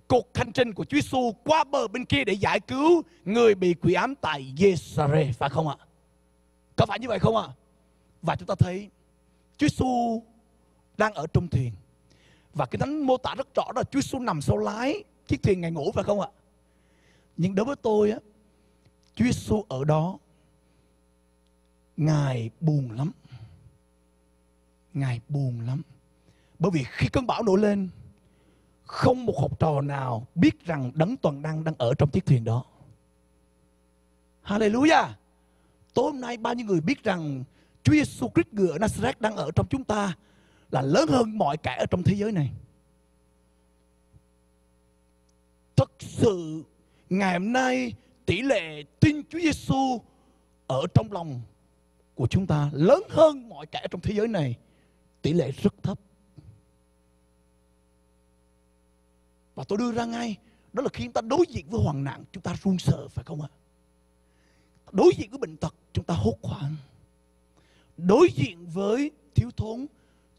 cuộc hành trình của Chúa Giêsu qua bờ bên kia để giải cứu người bị quỷ ám tại Giê-sa-rê phải không ạ? Có phải như vậy không ạ? Và chúng ta thấy Chúa Giêsu đang ở trong thuyền và cái thánh mô tả rất rõ là Chúa Giêsu nằm sau lái chiếc thuyền ngày ngủ phải không ạ? Nhưng đối với tôi á, Chúa Giêsu ở đó ngài buồn lắm. Ngài buồn lắm. Bởi vì khi cơn bão nổi lên, không một học trò nào biết rằng đấng toàn năng đang ở trong chiếc thuyền đó. Hallelujah. Tối hôm nay bao nhiêu người biết rằng Chúa Giêsu Christ người ở Nazareth đang ở trong chúng ta là lớn hơn mọi kẻ ở trong thế giới này. Thật sự, ngày hôm nay tỷ lệ tin Chúa Giêsu ở trong lòng của chúng ta lớn hơn mọi kẻ trong thế giới này. Tỷ lệ rất thấp. Và tôi đưa ra ngay, đó là khi chúng ta đối diện với hoàn nạn, chúng ta run sợ, phải không ạ? Đối diện với bệnh tật, chúng ta hốt hoảng. Đối diện với thiếu thốn,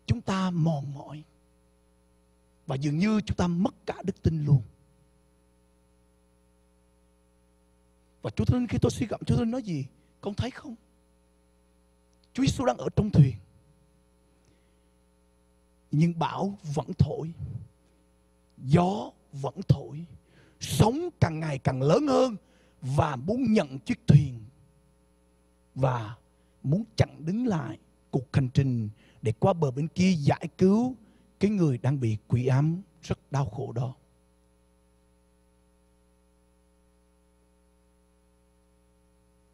chúng ta mòn mỏi. Và dường như chúng ta mất cả đức tin luôn. Và Chúa Thánh khi tôi suy gẫm, Chúa Thánh nói gì? Con thấy không? Chúa Giêsu đang ở trong thuyền. Nhưng bão vẫn thổi. Gió vẫn thổi. Sóng càng ngày càng lớn hơn và muốn nhận chiếc thuyền và muốn chặn đứng lại cuộc hành trình để qua bờ bên kia giải cứu cái người đang bị quỷ ám rất đau khổ đó.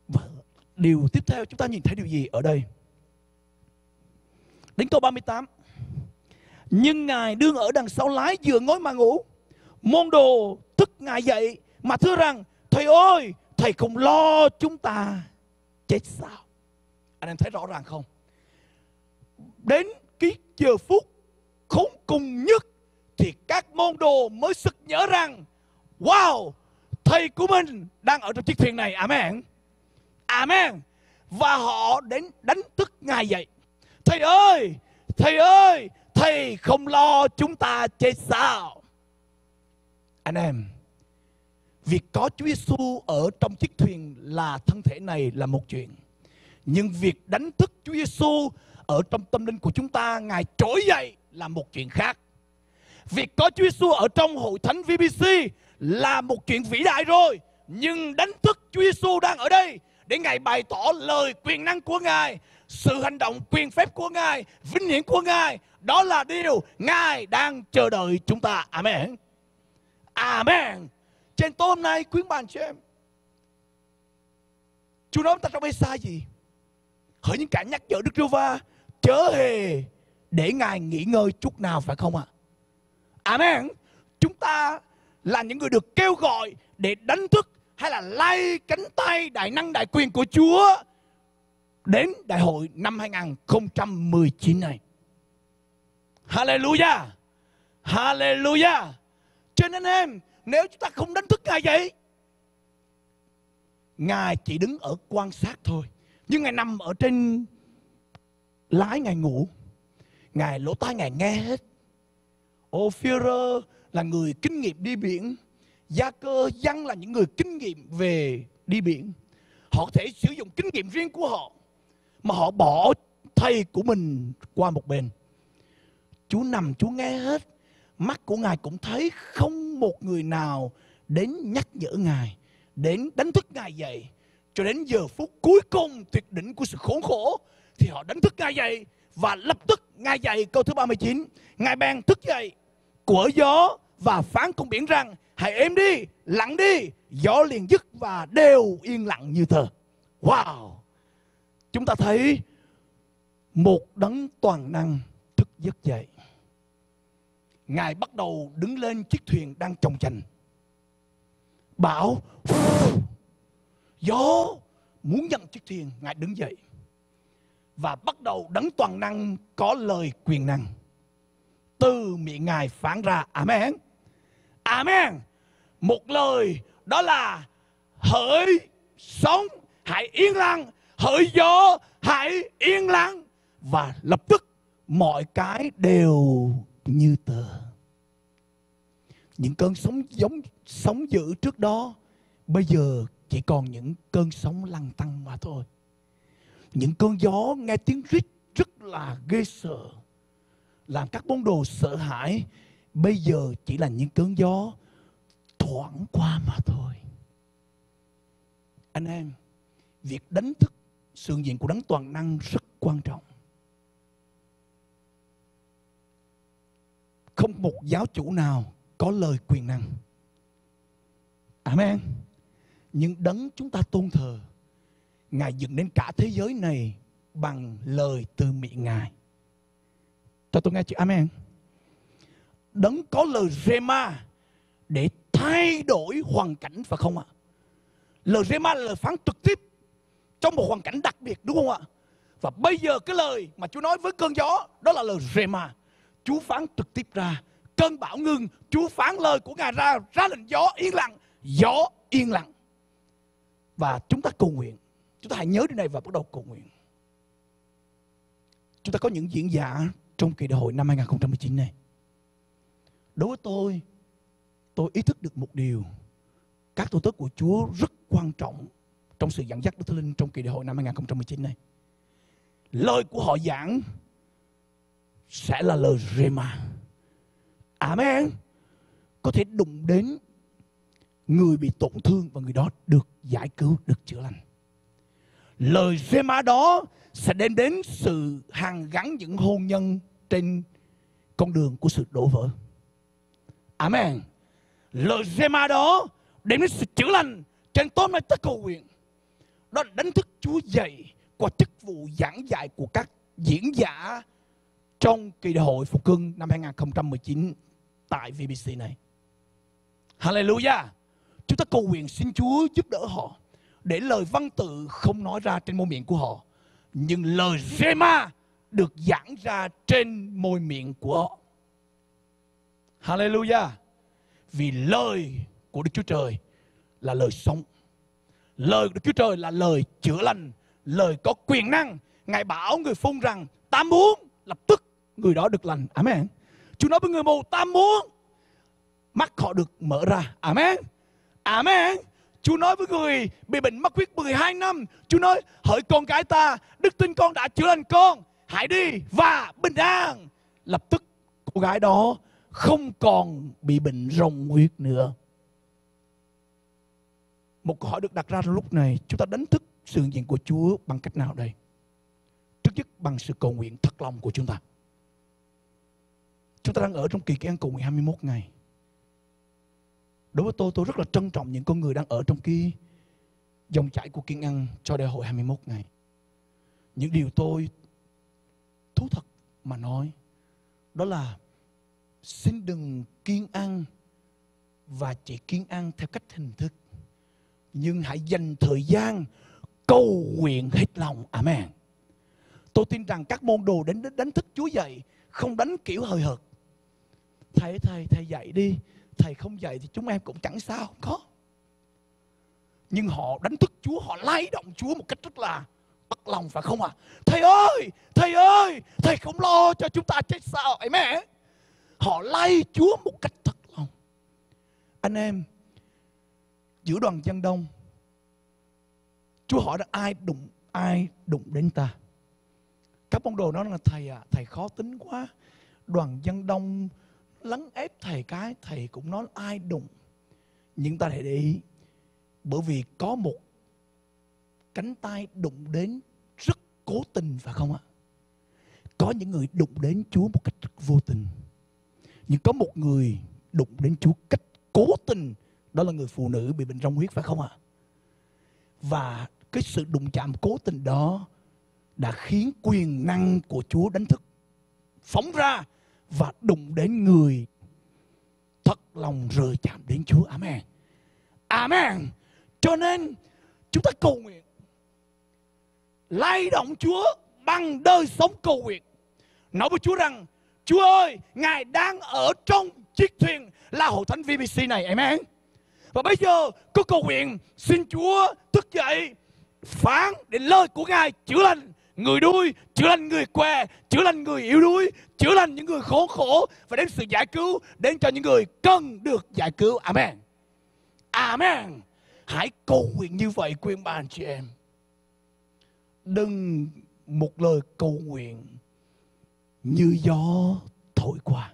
Và điều tiếp theo chúng ta nhìn thấy điều gì ở đây? Đến câu 38. Nhưng Ngài đương ở đằng sau lái giường ngói mà ngủ. Môn đồ thức Ngài dậy mà thưa rằng Thầy ơi, Thầy không lo chúng ta chết sao? Anh em thấy rõ ràng không? Đến cái giờ phút khốn cùng nhất thì các môn đồ mới sực nhớ rằng Wow, thầy của mình đang ở trong chiếc thuyền này. Amen. Amen. Và họ đến đánh thức Ngài dậy. Thầy ơi, thầy ơi, thầy không lo chúng ta chết sao? Anh em, việc có Chúa Giêsu ở trong chiếc thuyền là thân thể này là một chuyện. Nhưng việc đánh thức Chúa Giêsu ở trong tâm linh của chúng ta ngài trỗi dậy là một chuyện khác. Việc có Chúa Giêsu ở trong hội thánh VBC là một chuyện vĩ đại rồi, nhưng đánh thức Chúa Giêsu đang ở đây để ngài bày tỏ lời quyền năng của ngài, sự hành động quyền phép của ngài, vinh hiển của ngài, đó là điều ngài đang chờ đợi chúng ta. Amen. Amen. Trên tối hôm nay khuyến bàn cho em, Chúa nói ta trong ê sai gì Hỡi những kẻ nhắc nhở Đức Chúa Va, chớ hề để ngài nghỉ ngơi chút nào, phải không ạ? À? Amen. Chúng ta là những người được kêu gọi để đánh thức hay là lay cánh tay đại năng đại quyền của Chúa đến đại hội năm 2019 này. Hallelujah. Hallelujah. Cho nên em, nếu chúng ta không đánh thức Ngài vậy, Ngài chỉ đứng ở quan sát thôi. Nhưng Ngài nằm ở trên lái Ngài ngủ. Ngài lỗ tai Ngài nghe hết. Ô Führer là người kinh nghiệm đi biển. Gia cơ dân là những người kinh nghiệm về đi biển. Họ có thể sử dụng kinh nghiệm riêng của họ. Mà họ bỏ thầy của mình qua một bên. Chú nằm chú nghe hết. Mắt của Ngài cũng thấy không một người nào đến nhắc nhở Ngài. Đến đánh thức Ngài dậy. Cho đến giờ phút cuối cùng tuyệt đỉnh của sự khốn khổ, thì họ đánh thức Ngài dậy và lập tức Ngài dậy câu thứ 39 Ngài bèn thức dậy của gió và phán con biển rằng, hãy êm đi, lặng đi, gió liền dứt và đều yên lặng như tờ wow chúng ta thấy một đấng toàn năng thức giấc dậy ngài bắt đầu đứng lên chiếc thuyền đang trồng chành. Bão gió muốn nhận chiếc thuyền, ngài đứng dậy. Và bắt đầu đấng toàn năng có lời quyền năng. Từ miệng ngài phán ra, amen. Amen. Một lời đó là, hỡi sống hãy yên lặng. Hỡi gió, hãy yên lặng. Và lập tức mọi cái đều như tờ. Những cơn sóng giống, sóng dữ trước đó, bây giờ chỉ còn những cơn sóng lăn tăng mà thôi. Những cơn gió nghe tiếng rít rất là ghê sợ, làm các môn đồ sợ hãi. Bây giờ chỉ là những cơn gió thoảng qua mà thôi. Anh em, việc đánh thức sự diện của đấng toàn năng rất quan trọng. Không một giáo chủ nào có lời quyền năng. Amen. Nhưng đấng chúng ta tôn thờ, ngài dựng nên cả thế giới này bằng lời từ miệng ngài. Cho tôi nghe chữ amen. Đấng có lời rema để thay đổi hoàn cảnh phải không ạ? Lời rema là lời phán trực tiếp trong một hoàn cảnh đặc biệt, đúng không ạ? Và bây giờ cái lời mà Chúa nói với cơn gió, đó là lời rema. Chúa phán trực tiếp ra. Cơn bão ngưng Chúa phán lời của Ngài ra ra lệnh gió yên lặng, gió yên lặng. Và chúng ta cầu nguyện. Chúng ta hãy nhớ điều này và bắt đầu cầu nguyện. Chúng ta có những diễn giả trong kỳ đại hội năm 2019 này. Đối với tôi tôi ý thức được một điều. Các tổ chức của Chúa rất quan trọng trong sự dẫn dắt Đức Thánh Linh trong kỳ đại hội năm 2019 này. Lời của họ giảng sẽ là lời Rema. Amen. Có thể đụng đến người bị tổn thương và người đó được giải cứu, được chữa lành. Lời Rema đó sẽ đem đến sự hàn gắn những hôn nhân trên con đường của sự đổ vỡ. Amen. Lời Rema đó đem đến sự chữa lành trên tối nay tất cầu nguyện. Đó là đánh thức Chúa dậy qua chức vụ giảng dạy của các diễn giả trong kỳ đại hội phục hưng năm 2019 tại VBC này. Hallelujah. Chúng ta cầu nguyện xin Chúa giúp đỡ họ để lời văn tự không nói ra trên môi miệng của họ nhưng lời Rema được giảng ra trên môi miệng của họ. Hallelujah. Vì lời của Đức Chúa Trời là lời sống. Lời của Đức Chúa Trời là lời chữa lành, lời có quyền năng. Ngài bảo người phun rằng ta muốn lập tức người đó được lành. Amen. Chúa nói với người mù ta muốn mắt họ được mở ra. Amen. Amen. Chúa nói với người bị bệnh mắc huyết 12 năm. Chúa nói hỡi con gái ta, đức tin con đã chữa lành con. Hãy đi và bình an. Lập tức cô gái đó không còn bị bệnh rồng huyết nữa. Một câu hỏi được đặt ra lúc này, chúng ta đánh thức sự hiện diện của Chúa bằng cách nào đây? Trước nhất bằng sự cầu nguyện thật lòng của chúng ta. Chúng ta đang ở trong kỳ kỳ ăn cùng 21 ngày. Đối với tôi, tôi rất là trân trọng những con người đang ở trong cái dòng chảy của kiên ăn cho đại hội 21 ngày. Những điều tôi thú thật mà nói đó là xin đừng kiên ăn và chỉ kiên ăn theo cách hình thức nhưng hãy dành thời gian cầu nguyện hết lòng amen tôi tin rằng các môn đồ đến đánh thức chúa dậy không đánh kiểu hời hợt thầy thầy thầy dạy đi. Thầy không dạy thì chúng em cũng chẳng sao, không có. Nhưng họ đánh thức chúa, họ lay động chúa một cách rất là bất lòng phải không ạ à? thầy ơi thầy ơi, thầy không lo cho chúng ta chết sao ấy mẹ họ lay chúa một cách thật lòng. Anh em, giữa đoàn dân đông, chúa hỏi là ai đụng ai đụng đến ta? Các môn đồ nói là, thầy à thầy khó tính quá. Đoàn dân đông lấn ép thầy cái, thầy cũng nói ai đụng. Nhưng ta hãy để ý, bởi vì có một cánh tay đụng đến rất cố tình phải không ạ? Có những người đụng đến chúa một cách rất vô tình. Nhưng có một người đụng đến chúa cách cố tình, đó là người phụ nữ bị bệnh rong huyết phải không ạ? Và cái sự đụng chạm cố tình đó đã khiến quyền năng của chúa đánh thức, phóng ra và đụng đến người thật lòng rời chạm đến Chúa. Amen. Amen. Cho nên chúng ta cầu nguyện lay động Chúa bằng đời sống cầu nguyện. Nói với Chúa rằng Chúa ơi, Ngài đang ở trong chiếc thuyền là hội thánh VBC này. Amen. Và bây giờ có cầu nguyện xin Chúa thức dậy phán để lời của Ngài chữa lành người đuôi chữa lành người què, chữa lành người yếu đuối, chữa lành những người khốn khổ và đem sự giải cứu, đến cho những người cần được giải cứu. Amen. Amen. Hãy cầu nguyện như vậy quyên bà, anh chị em. Đừng một lời cầu nguyện như gió thổi qua.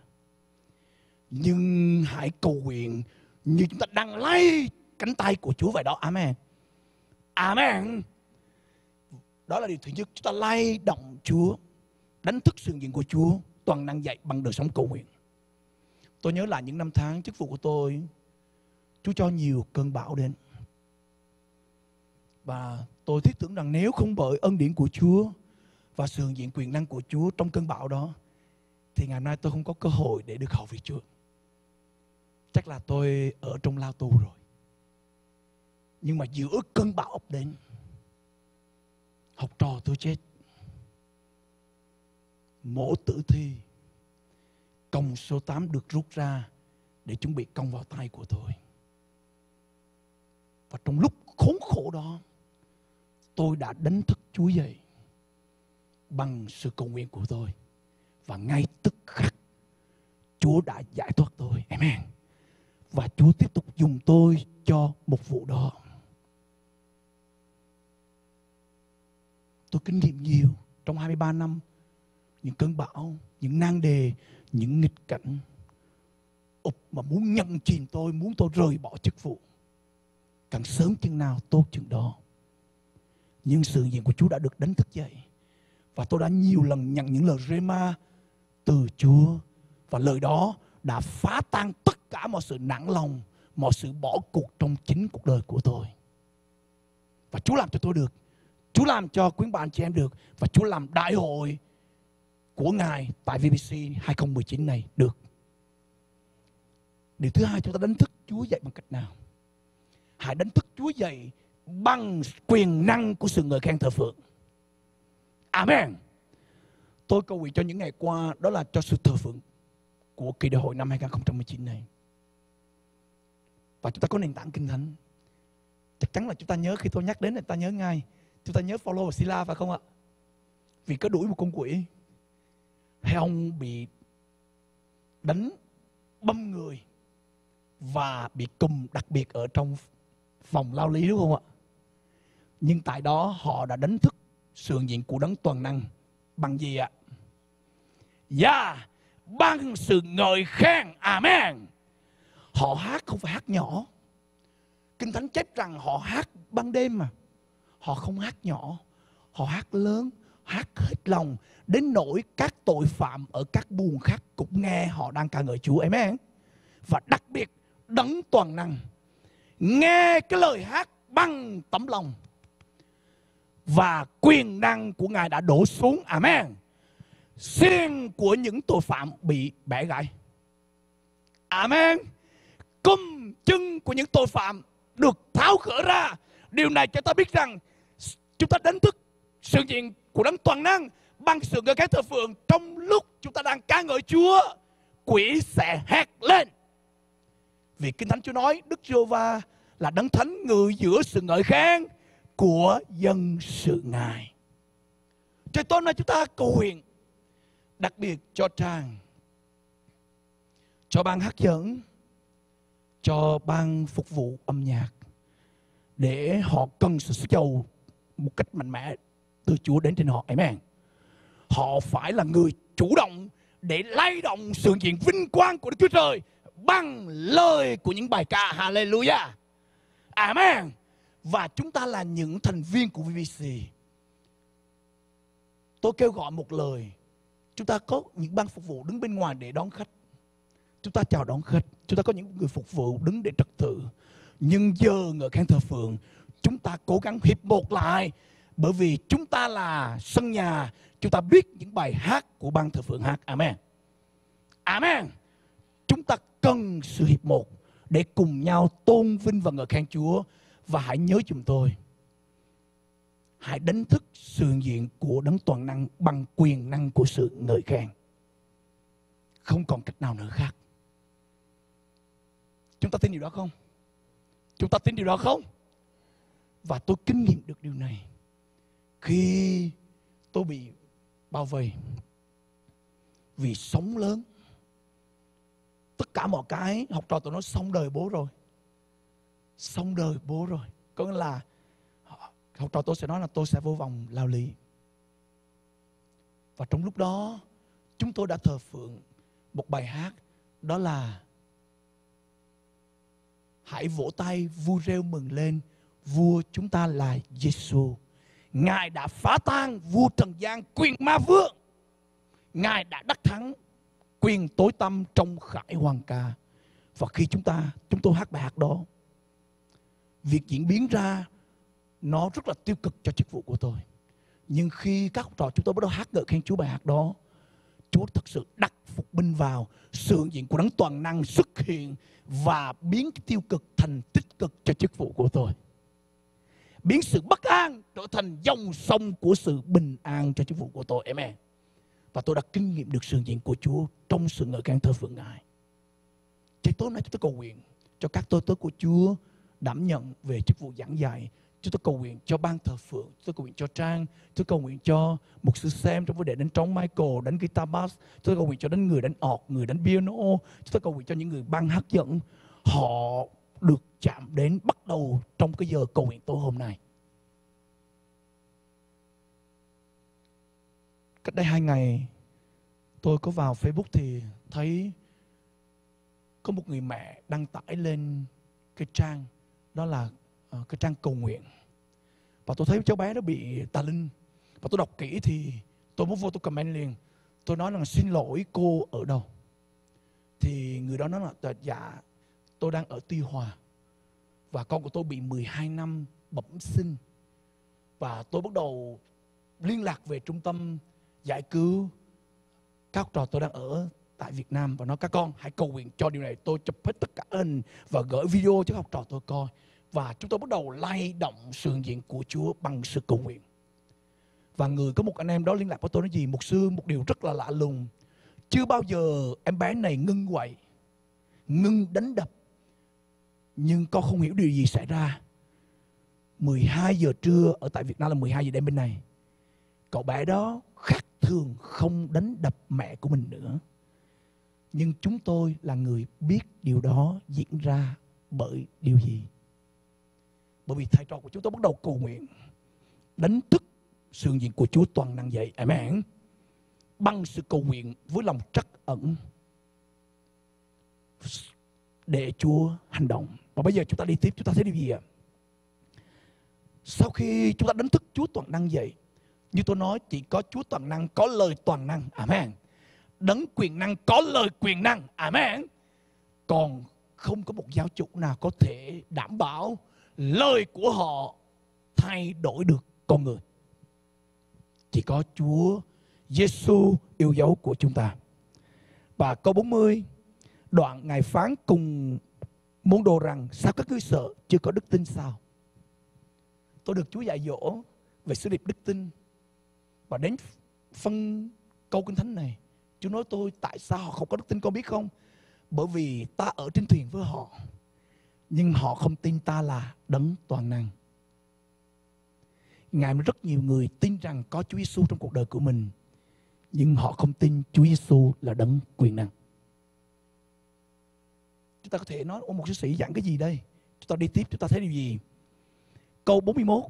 Nhưng hãy cầu nguyện như chúng ta đang lay cánh tay của Chúa vậy đó. Amen. Amen đó là điều thứ nhất chúng ta lay động Chúa, đánh thức sự diện của Chúa, toàn năng dạy bằng đời sống cầu nguyện tôi nhớ lại những năm tháng chức vụ của tôi, Chúa cho nhiều cơn bão đến và tôi thiết tưởng rằng nếu không bởi ân điển của Chúa và sự diện quyền năng của Chúa trong cơn bão đó, thì ngày nay tôi không có cơ hội để được hầu việc Chúa. Chắc là tôi ở trong lao tù rồi. Nhưng mà giữa cơn bão ập đến học trò tôi chết. Mổ tử thi. Công số 8 được rút ra để chuẩn bị công vào tay của tôi. Và trong lúc khốn khổ đó, tôi đã đánh thức Chúa dậy bằng sự cầu nguyện của tôi. Và ngay tức khắc, Chúa đã giải thoát tôi. Amen. Và Chúa tiếp tục dùng tôi cho một vụ đó. Tôi kinh nghiệm nhiều trong 23 năm, những cơn bão, những nan đề, những nghịch cảnh. Ụp mà muốn nhận chìm tôi, muốn tôi rời bỏ chức vụ. Càng sớm chừng nào tốt chừng đó. Nhưng sự hiện của Chúa đã được đánh thức dậy. Và tôi đã nhiều lần nhận những lời rema từ Chúa. Và lời đó đã phá tan tất cả mọi sự nản lòng, mọi sự bỏ cuộc trong chính cuộc đời của tôi. Và Chúa làm cho tôi được Chúa làm cho quý bạn chị em được và Chúa làm đại hội của Ngài tại VBC 2019 này được. Điều thứ hai, chúng ta đánh thức Chúa dậy bằng cách nào? Hãy đánh thức Chúa dậy bằng quyền năng của sự ngợi khen thờ phượng. Amen. Tôi cầu nguyện cho những ngày qua, đó là cho sự thờ phượng của kỳ đại hội năm 2019 này. Và chúng ta có nền tảng kinh thánh. Chắc chắn là chúng ta nhớ, khi tôi nhắc đến là ta nhớ ngay. Chúng ta nhớ Paulo và Sila phải không ạ? Vì có đuổi một con quỷ. Hay ông bị đánh băm người và bị cùm đặc biệt ở trong phòng lao lý đúng không ạ? Nhưng tại đó họ đã đánh thức sự hiện diện của đấng toàn năng bằng gì ạ? Dạ, yeah, bằng sự ngợi khen. Amen. Họ hát không phải hát nhỏ. Kinh Thánh chép rằng họ hát ban đêm mà. Họ không hát nhỏ. Họ hát lớn, hát hết lòng. Đến nỗi các tội phạm ở các buồng khác cũng nghe họ đang ca ngợi Chúa. Amen. Và đặc biệt đấng toàn năng. Nghe cái lời hát bằng tấm lòng và quyền năng của Ngài đã đổ xuống. Amen. Xiên của những tội phạm bị bẻ gãy. Amen. Cung chân của những tội phạm được tháo gỡ ra. Điều này cho ta biết rằng chúng ta đánh thức sự diện của đấng toàn năng bằng sự ngợi khen thờ phượng trong lúc chúng ta đang ca ngợi Chúa, quỷ sẽ hét lên. Vì kinh thánh Chúa nói, Đức giê va là đấng thánh ngự giữa sự ngợi khen của dân sự ngài. Trời tối nay chúng ta cầu nguyện, đặc biệt cho trang, cho ban hát dẫn, cho ban phục vụ âm nhạc, để họ cần sự sức giàu một cách mạnh mẽ từ Chúa đến trên họ. Amen. Họ phải là người chủ động để lay động sự diện vinh quang của Đức Chúa Trời bằng lời của những bài ca Hallelujah. Amen. Và chúng ta là những thành viên của VBC. Tôi kêu gọi một lời. Chúng ta có những ban phục vụ đứng bên ngoài để đón khách. Chúng ta chào đón khách. Chúng ta có những người phục vụ đứng để trật tự. Nhưng giờ ngợi khen thờ phượng, chúng ta cố gắng hiệp một lại. Bởi vì chúng ta là sân nhà, chúng ta biết những bài hát của ban thờ phượng hát. Amen. Amen. Chúng ta cần sự hiệp một để cùng nhau tôn vinh và ngợi khen Chúa. Và hãy nhớ chúng tôi. Hãy đánh thức sự diện của đấng toàn năng bằng quyền năng của sự ngợi khen. Không còn cách nào nữa khác. Chúng ta tin điều đó không? Chúng ta tin điều đó không? Và tôi kinh nghiệm được điều này. Khi tôi bị bao vây. Vì sống lớn, tất cả mọi cái học trò tụi nó xong đời bố rồi. Xong đời bố rồi. Có nghĩa là học trò tôi sẽ nói là tôi sẽ vô vòng lao lý. Và trong lúc đó, chúng tôi đã thờ phượng một bài hát, đó là Hãy vỗ tay, vui reo mừng lên vua chúng ta là Giêsu. Ngài đã phá tan vua trần gian quyền ma vương. Ngài đã đắc thắng quyền tối tâm trong khải hoàng ca. Và khi chúng ta chúng tôi hát bài hát đó, việc diễn biến ra nó rất là tiêu cực cho chức vụ của tôi. Nhưng khi các học trò chúng tôi bắt đầu hát ngợi khen Chúa bài hát đó, Chúa thật sự đặt phục binh vào sự diện của đấng toàn năng xuất hiện và biến cái tiêu cực thành tích cực cho chức vụ của tôi biến sự bất an trở thành dòng sông của sự bình an cho chức vụ của tôi. Amen. Và tôi đã kinh nghiệm được sự diện của Chúa trong sự ngợi khen thờ phượng Ngài. Thì tối nay chúng tôi cầu nguyện cho các tôi tớ của Chúa đảm nhận về chức vụ giảng dạy. Chúng tôi cầu nguyện cho ban thờ phượng, chúng tôi cầu nguyện cho Trang, chúng tôi cầu nguyện cho một sư xem trong vấn đề đánh trống Michael, đánh guitar bass, chúng tôi cầu nguyện cho đánh người đánh ọt, người đánh piano, chúng tôi cầu nguyện cho những người ban hát dẫn. Họ được chạm đến bắt đầu trong cái giờ cầu nguyện tối hôm nay. Cách đây hai ngày tôi có vào Facebook thì thấy có một người mẹ đăng tải lên cái trang đó là uh, cái trang cầu nguyện. Và tôi thấy cháu bé nó bị tà linh. Và tôi đọc kỹ thì tôi muốn vô tôi comment liền. Tôi nói là xin lỗi cô ở đâu? Thì người đó nói là dạ tôi đang ở Tuy Hòa và con của tôi bị 12 năm bẩm sinh. Và tôi bắt đầu liên lạc về trung tâm giải cứu các học trò tôi đang ở tại Việt Nam và nói, các con, hãy cầu nguyện cho điều này. Tôi chụp hết tất cả hình và gửi video cho các học trò tôi coi. Và chúng tôi bắt đầu lay động sự diện của Chúa bằng sự cầu nguyện. Và người có một anh em đó liên lạc với tôi nói gì? Một sư, một điều rất là lạ lùng. Chưa bao giờ em bé này ngưng quậy, ngưng đánh đập nhưng con không hiểu điều gì xảy ra. 12 giờ trưa ở tại Việt Nam là 12 giờ đêm bên này. Cậu bé đó khác thường không đánh đập mẹ của mình nữa. Nhưng chúng tôi là người biết điều đó diễn ra bởi điều gì? Bởi vì thầy trò của chúng tôi bắt đầu cầu nguyện, đánh thức sự diện của Chúa toàn năng dậy. Amen. Bằng sự cầu nguyện với lòng trắc ẩn để Chúa hành động và bây giờ chúng ta đi tiếp, chúng ta thấy điều gì ạ? Sau khi chúng ta đánh thức Chúa toàn năng dậy như tôi nói, chỉ có Chúa toàn năng có lời toàn năng. Amen. Đấng quyền năng có lời quyền năng. Amen. Còn không có một giáo chủ nào có thể đảm bảo lời của họ thay đổi được con người. Chỉ có Chúa Giêsu yêu dấu của chúng ta. Và câu 40 đoạn ngài phán cùng môn đồ rằng sao các ngươi sợ chưa có đức tin sao? Tôi được Chúa dạy dỗ về sứ điệp đức tin và đến phân câu kinh thánh này, Chúa nói tôi tại sao họ không có đức tin con biết không? Bởi vì ta ở trên thuyền với họ, nhưng họ không tin ta là đấng toàn năng. Ngài rất nhiều người tin rằng có Chúa Giêsu trong cuộc đời của mình, nhưng họ không tin Chúa Giêsu là đấng quyền năng. Chúng ta có thể nói, ông một sư sĩ giảng cái gì đây? Chúng ta đi tiếp, chúng ta thấy điều gì? Câu 41,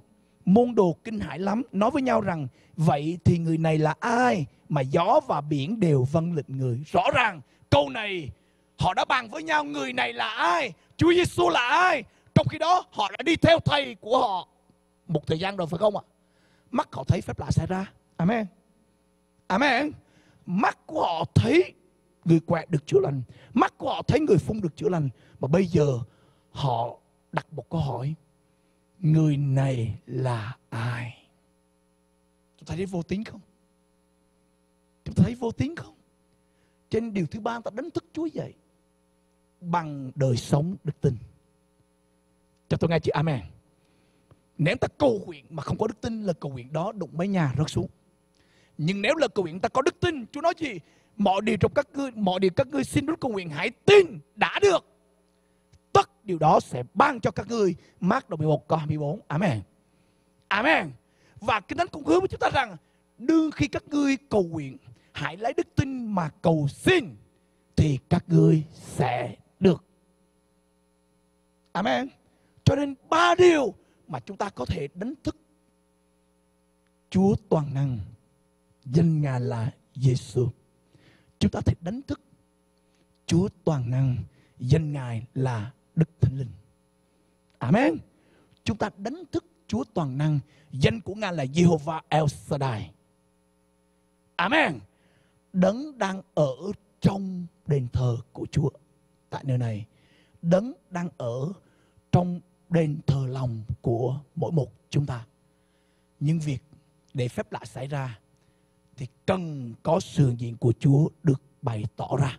môn đồ kinh hãi lắm, nói với nhau rằng, vậy thì người này là ai mà gió và biển đều vâng lệnh người? Rõ ràng, câu này họ đã bàn với nhau người này là ai Chúa Giêsu là ai trong khi đó họ đã đi theo thầy của họ một thời gian rồi phải không ạ mắt họ thấy phép lạ xảy ra amen amen mắt của họ thấy người quẹt được chữa lành mắt của họ thấy người phun được chữa lành mà bây giờ họ đặt một câu hỏi người này là ai chúng ta thấy vô tín không chúng ta thấy vô tín không trên điều thứ ba ta đánh thức Chúa dậy bằng đời sống đức tin. Cho tôi nghe chị Amen. Nếu ta cầu nguyện mà không có đức tin là cầu nguyện đó đụng mấy nhà rớt xuống. Nhưng nếu là cầu nguyện ta có đức tin, Chúa nói gì? Mọi điều trong các ngươi, mọi điều các ngươi xin Đức cầu nguyện hãy tin đã được. Tất điều đó sẽ ban cho các ngươi. Mát đoạn 11 câu 24. Amen. Amen. Và Kinh Thánh cũng hứa với chúng ta rằng đương khi các ngươi cầu nguyện hãy lấy đức tin mà cầu xin thì các ngươi sẽ được. Amen. Cho nên ba điều mà chúng ta có thể đánh thức Chúa toàn năng Danh Ngài là Giêsu. Chúng ta thể đánh thức Chúa toàn năng, danh Ngài là Đức Thánh Linh. Amen. Chúng ta đánh thức Chúa toàn năng, danh của Ngài là Jehovah El Shaddai. Amen. Đấng đang ở trong đền thờ của Chúa tại nơi này. Đấng đang ở trong đền thờ lòng của mỗi một chúng ta. Nhưng việc để phép lạ xảy ra thì cần có sự hiện diện của Chúa được bày tỏ ra.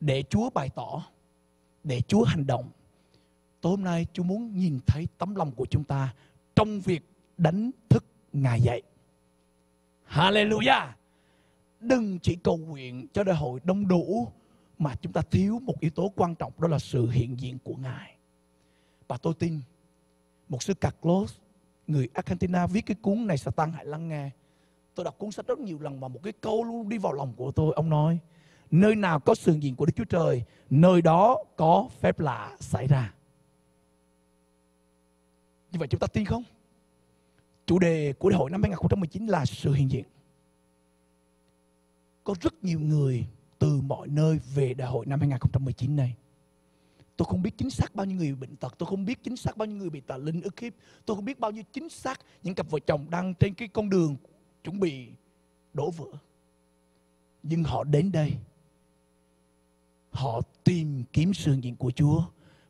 Để Chúa bày tỏ, để Chúa hành động. Tối hôm nay Chúa muốn nhìn thấy tấm lòng của chúng ta trong việc đánh thức Ngài dậy. Hallelujah! Đừng chỉ cầu nguyện cho đại hội đông đủ mà chúng ta thiếu một yếu tố quan trọng đó là sự hiện diện của Ngài. Và tôi tin một sư Carlos, người Argentina viết cái cuốn này Satan hãy lắng nghe. Tôi đọc cuốn sách rất nhiều lần mà một cái câu luôn đi vào lòng của tôi. Ông nói, nơi nào có sự hiện diện của Đức Chúa Trời, nơi đó có phép lạ xảy ra. Như vậy chúng ta tin không? Chủ đề của đại hội năm 2019 là sự hiện diện. Có rất nhiều người từ mọi nơi về đại hội năm 2019 này. Tôi không biết chính xác bao nhiêu người bị bệnh tật, tôi không biết chính xác bao nhiêu người bị tà linh ức hiếp, tôi không biết bao nhiêu chính xác những cặp vợ chồng đang trên cái con đường chuẩn bị đổ vỡ. Nhưng họ đến đây, họ tìm kiếm sự diện của Chúa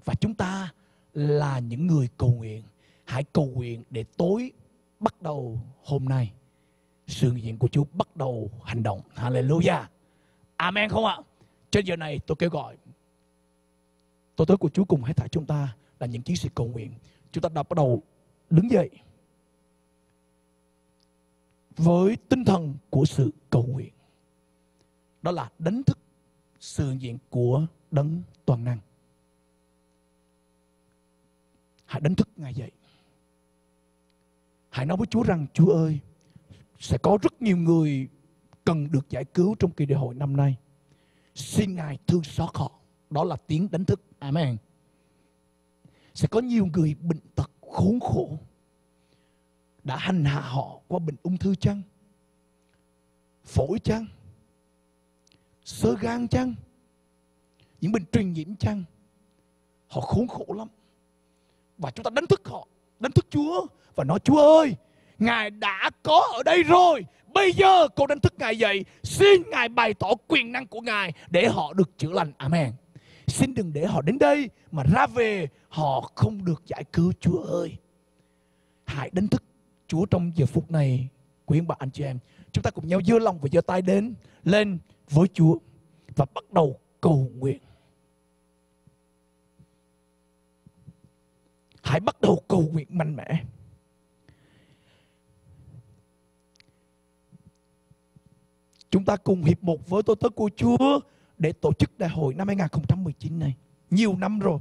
và chúng ta là những người cầu nguyện. Hãy cầu nguyện để tối bắt đầu hôm nay sự diện của Chúa bắt đầu hành động. Hallelujah. Amen không ạ? Trên giờ này tôi kêu gọi tôi tới của Chúa cùng hết thảy chúng ta là những chiến sĩ cầu nguyện. Chúng ta đã bắt đầu đứng dậy với tinh thần của sự cầu nguyện. Đó là đánh thức sự hiện diện của đấng toàn năng. Hãy đánh thức Ngài dậy. Hãy nói với Chúa rằng Chúa ơi, sẽ có rất nhiều người cần được giải cứu trong kỳ đại hội năm nay. Xin Ngài thương xót họ. Đó là tiếng đánh thức. Amen. Sẽ có nhiều người bệnh tật khốn khổ đã hành hạ họ qua bệnh ung thư chăng? Phổi chăng? Sơ gan chăng? Những bệnh truyền nhiễm chăng? Họ khốn khổ lắm. Và chúng ta đánh thức họ, đánh thức Chúa và nói Chúa ơi, Ngài đã có ở đây rồi. Bây giờ cô đánh thức Ngài dậy. Xin Ngài bày tỏ quyền năng của Ngài để họ được chữa lành. Amen. Xin đừng để họ đến đây mà ra về họ không được giải cứu Chúa ơi. Hãy đánh thức Chúa trong giờ phút này quý bà anh chị em. Chúng ta cùng nhau dưa lòng và dơ tay đến lên với Chúa và bắt đầu cầu nguyện. Hãy bắt đầu cầu nguyện mạnh mẽ. Chúng ta cùng hiệp một với tôi tớ của Chúa để tổ chức đại hội năm 2019 này. Nhiều năm rồi.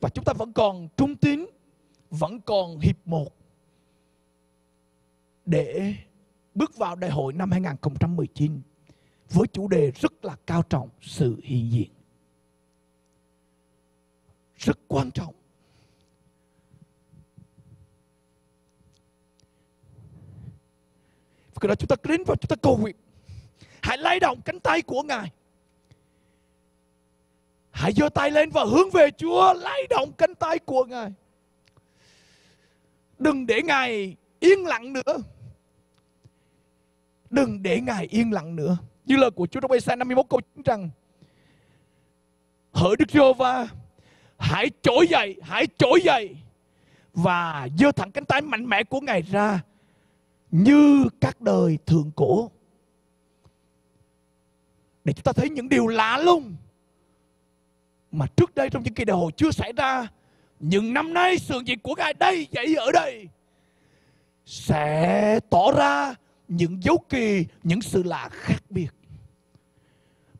Và chúng ta vẫn còn trung tín, vẫn còn hiệp một để bước vào đại hội năm 2019 với chủ đề rất là cao trọng sự hiện diện. Rất quan trọng. Khi đó chúng ta đến và chúng ta cầu nguyện. Hãy lay động cánh tay của Ngài. Hãy giơ tay lên và hướng về Chúa, lay động cánh tay của Ngài. Đừng để Ngài yên lặng nữa. Đừng để Ngài yên lặng nữa. Như lời của Chúa trong Ê-sai 51 câu 9 rằng Hỡi Đức Giê-hô-va Hãy trỗi dậy, hãy trỗi dậy Và giơ thẳng cánh tay mạnh mẽ của Ngài ra Như các đời thượng cổ Để chúng ta thấy những điều lạ lùng Mà trước đây trong những kỳ đại hội chưa xảy ra Nhưng năm nay sự việc của Ngài đây vậy ở đây Sẽ tỏ ra những dấu kỳ, những sự lạ khác biệt.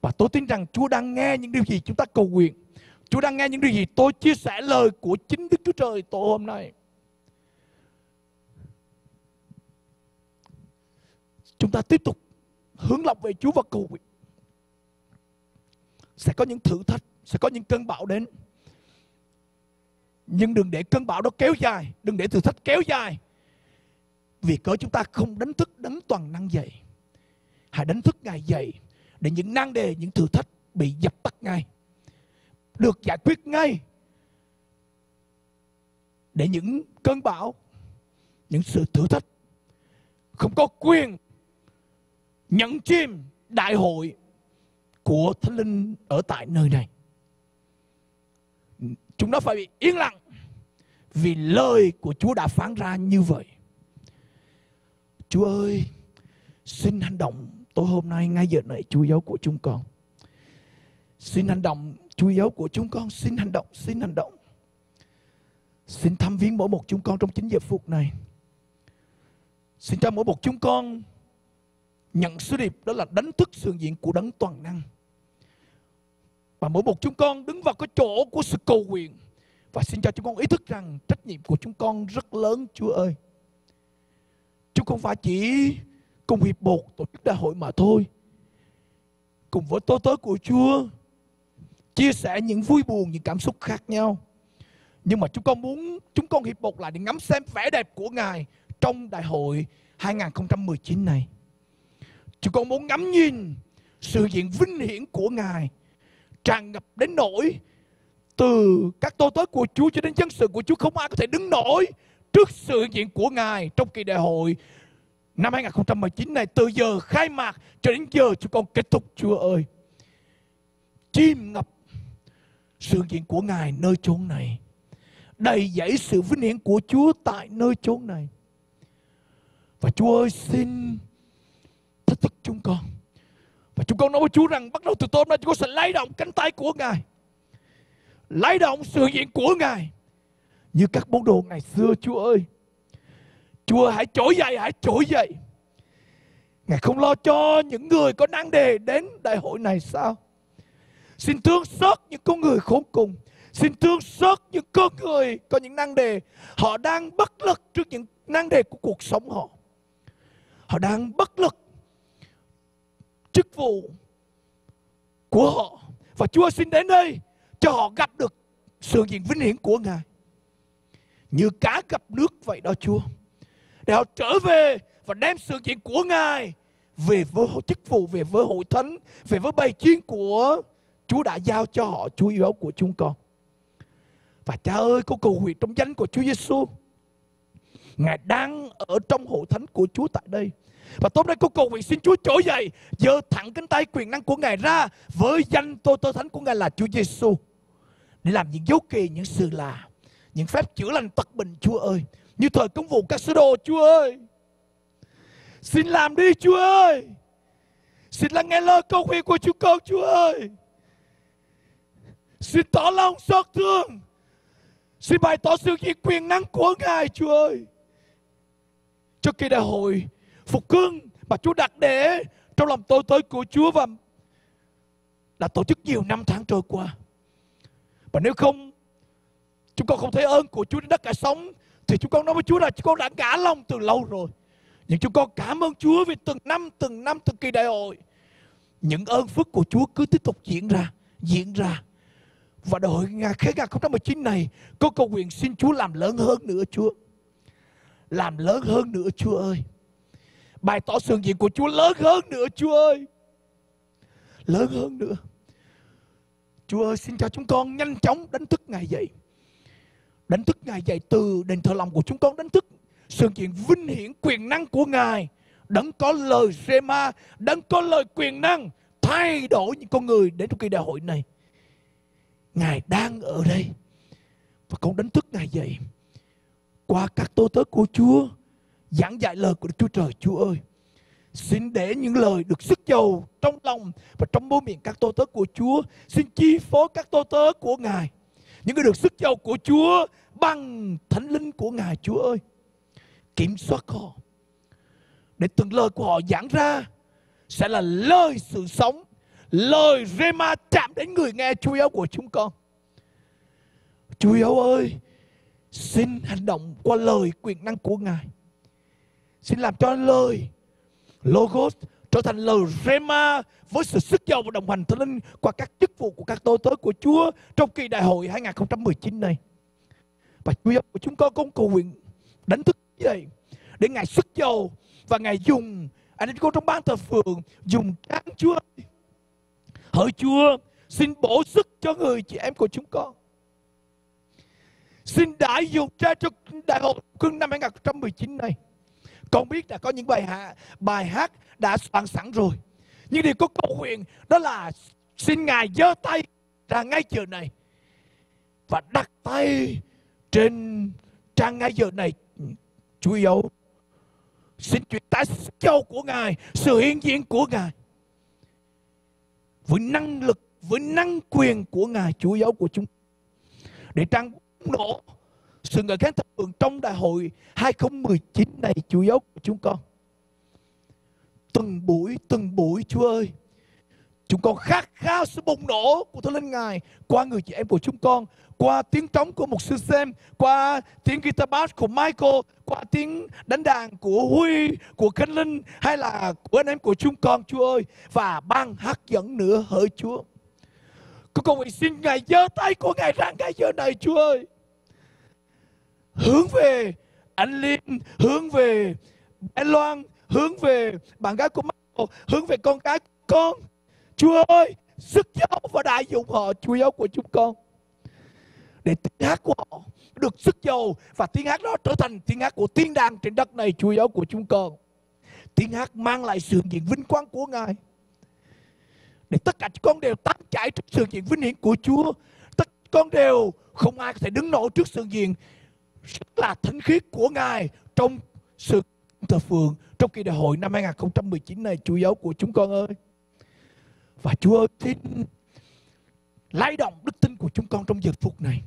Và tôi tin rằng Chúa đang nghe những điều gì chúng ta cầu nguyện. Chúa đang nghe những điều gì tôi chia sẻ lời của chính Đức Chúa Trời tổ hôm nay. Chúng ta tiếp tục hướng lọc về Chúa và cầu nguyện. Sẽ có những thử thách, sẽ có những cơn bão đến. Nhưng đừng để cơn bão đó kéo dài, đừng để thử thách kéo dài vì cớ chúng ta không đánh thức đấng toàn năng dậy. Hãy đánh thức Ngài dậy để những nan đề, những thử thách bị dập tắt ngay. Được giải quyết ngay. Để những cơn bão, những sự thử thách không có quyền nhận chim đại hội của Thánh Linh ở tại nơi này. Chúng nó phải bị yên lặng vì lời của Chúa đã phán ra như vậy. Chúa ơi, xin hành động tối hôm nay ngay giờ này Chúa giáo của chúng con. Xin hành động Chúa giáo của chúng con, xin hành động, xin hành động. Xin thăm viếng mỗi một chúng con trong chính giờ phút này. Xin cho mỗi một chúng con nhận sứ điệp đó là đánh thức sự diện của đấng toàn năng. Và mỗi một chúng con đứng vào cái chỗ của sự cầu nguyện và xin cho chúng con ý thức rằng trách nhiệm của chúng con rất lớn Chúa ơi. Chúng không phải chỉ cùng hiệp một tổ chức đại hội mà thôi. Cùng với tố tớ của Chúa chia sẻ những vui buồn, những cảm xúc khác nhau. Nhưng mà chúng con muốn chúng con hiệp một lại để ngắm xem vẻ đẹp của Ngài trong đại hội 2019 này. Chúng con muốn ngắm nhìn sự diện vinh hiển của Ngài tràn ngập đến nỗi từ các tôi tới của Chúa cho đến dân sự của Chúa không ai có thể đứng nổi trước sự hiện diện của Ngài trong kỳ đại hội. Năm 2019 này, từ giờ khai mạc cho đến giờ, chúng con kết thúc, Chúa ơi. Chim ngập sự hiện diện của Ngài nơi chốn này. Đầy dẫy sự vinh hiển của Chúa tại nơi chốn này. Và Chúa ơi, xin thách thức chúng con. Và chúng con nói với Chúa rằng, bắt đầu từ tối nay, chúng con sẽ lay động cánh tay của Ngài. Lay động sự hiện của Ngài như các môn đồ ngày xưa, Chúa ơi. Chúa, hãy trỗi dậy, hãy trỗi dậy. Ngài không lo cho những người có năng đề đến đại hội này sao? Xin thương xót những con người khốn cùng. Xin thương xót những con người có những năng đề. Họ đang bất lực trước những năng đề của cuộc sống họ. Họ đang bất lực chức vụ của họ. Và Chúa xin đến đây cho họ gặp được sự diện vinh hiển của Ngài. Như cá gặp nước vậy đó Chúa. Để họ trở về và đem sự kiện của Ngài về với chức vụ, về với hội thánh, về với bày chiến của Chúa đã giao cho họ, Chúa yêu của chúng con. Và cha ơi, con cầu nguyện trong danh của Chúa Giêsu. Ngài đang ở trong hội thánh của Chúa tại đây. Và tối nay con cầu nguyện xin Chúa trỗi dậy, giơ thẳng cánh tay quyền năng của Ngài ra với danh tôi tôi thánh của Ngài là Chúa Giêsu để làm những dấu kỳ, những sự lạ, những phép chữa lành tật bệnh Chúa ơi. Như thời công vụ các sứ đồ Chúa ơi. Xin làm đi, Chúa ơi. Xin lắng nghe lời cầu nguyện của chúng con Chúa ơi. Xin tỏ lòng xót thương. Xin bày tỏ sự gì quyền năng của Ngài, Chúa ơi. Cho kỳ đại hội phục hưng mà Chúa đặt để trong lòng tôi tới của Chúa và đã tổ chức nhiều năm tháng trôi qua. Và nếu không chúng con không thấy ơn của Chúa đến đất cả sống thì chúng con nói với Chúa là chúng con đã ngã lòng từ lâu rồi. Nhưng chúng con cảm ơn Chúa vì từng năm, từng năm, từng kỳ đại hội. Những ơn phước của Chúa cứ tiếp tục diễn ra, diễn ra. Và đại hội ngày 2019 này, con cầu nguyện xin Chúa làm lớn hơn nữa Chúa. Làm lớn hơn nữa Chúa ơi. Bày tỏ sự diện của Chúa lớn hơn nữa Chúa ơi. Lớn hơn nữa. Chúa ơi xin cho chúng con nhanh chóng đánh thức Ngài dậy. Đánh thức Ngài dậy từ đền thờ lòng của chúng con đánh thức sự kiện vinh hiển quyền năng của Ngài. Đấng có lời Rema, đấng có lời quyền năng thay đổi những con người đến trong kỳ đại hội này. Ngài đang ở đây và con đánh thức Ngài dậy qua các tô tớ của Chúa giảng dạy lời của Đức Chúa Trời Chúa ơi Xin để những lời được sức dầu trong lòng và trong môi miệng các tô tớ của Chúa. Xin chi phối các tô tớ của Ngài. Những người được sức dầu của Chúa bằng thánh linh của Ngài Chúa ơi. Kiểm soát họ. Để từng lời của họ giảng ra sẽ là lời sự sống. Lời Rema chạm đến người nghe Chúa yêu của chúng con. Chúa yêu ơi, xin hành động qua lời quyền năng của Ngài. Xin làm cho lời Logos trở thành lời Rema với sự sức giàu và đồng hành thánh linh qua các chức vụ của các tôi tớ của Chúa trong kỳ đại hội 2019 này. Và Chúa của chúng con cũng cầu nguyện, đánh thức vậy để Ngài xuất dầu và Ngài dùng. Anh em cô trong ban thờ phượng, dùng tráng Chúa. Hỡi Chúa, xin bổ sức cho người chị em của chúng con. Xin đại dụng ra cho đại hội cưng năm 2019 này. Con biết là có những bài hát bài hát đã soạn sẵn rồi, nhưng điều có cầu nguyện đó là xin ngài giơ tay ra ngay giờ này và đặt tay trên trang ngay giờ này Chúa yêu xin chuyển tải châu của ngài sự hiện diện của ngài với năng lực với năng quyền của ngài Chúa giáo của chúng để trang nổ sự ngợi khen thập vượng trong đại hội 2019 này Chúa giáo của chúng con. Từng buổi, từng buổi Chúa ơi. Chúng con khát khao sự bùng nổ của Thánh Linh Ngài qua người chị em của chúng con, qua tiếng trống của một sư xem, qua tiếng guitar bass của Michael, qua tiếng đánh đàn của Huy, của Khánh Linh hay là của anh em của chúng con Chúa ơi và ban hát dẫn nữa hỡi Chúa. Con cầu nguyện xin Ngài giơ tay của Ngài ra ngay giờ này Chúa ơi hướng về anh Linh, hướng về anh Loan, hướng về bạn gái của Michael, hướng về con gái của con. Chúa ơi, sức dấu và đại dụng họ, Chúa giáo của chúng con. Để tiếng hát của họ được sức dầu và tiếng hát đó trở thành tiếng hát của tiên đàng trên đất này, Chúa giáo của chúng con. Tiếng hát mang lại sự diện vinh quang của Ngài. Để tất cả chúng con đều tán chảy trước sự diện vinh hiển của Chúa. Tất cả con đều không ai có thể đứng nổi trước sự diện rất là thánh khiết của Ngài trong sự thờ phượng trong kỳ đại hội năm 2019 này Chúa giáo của chúng con ơi. Và Chúa ơi xin lay động đức tin của chúng con trong giờ phút này.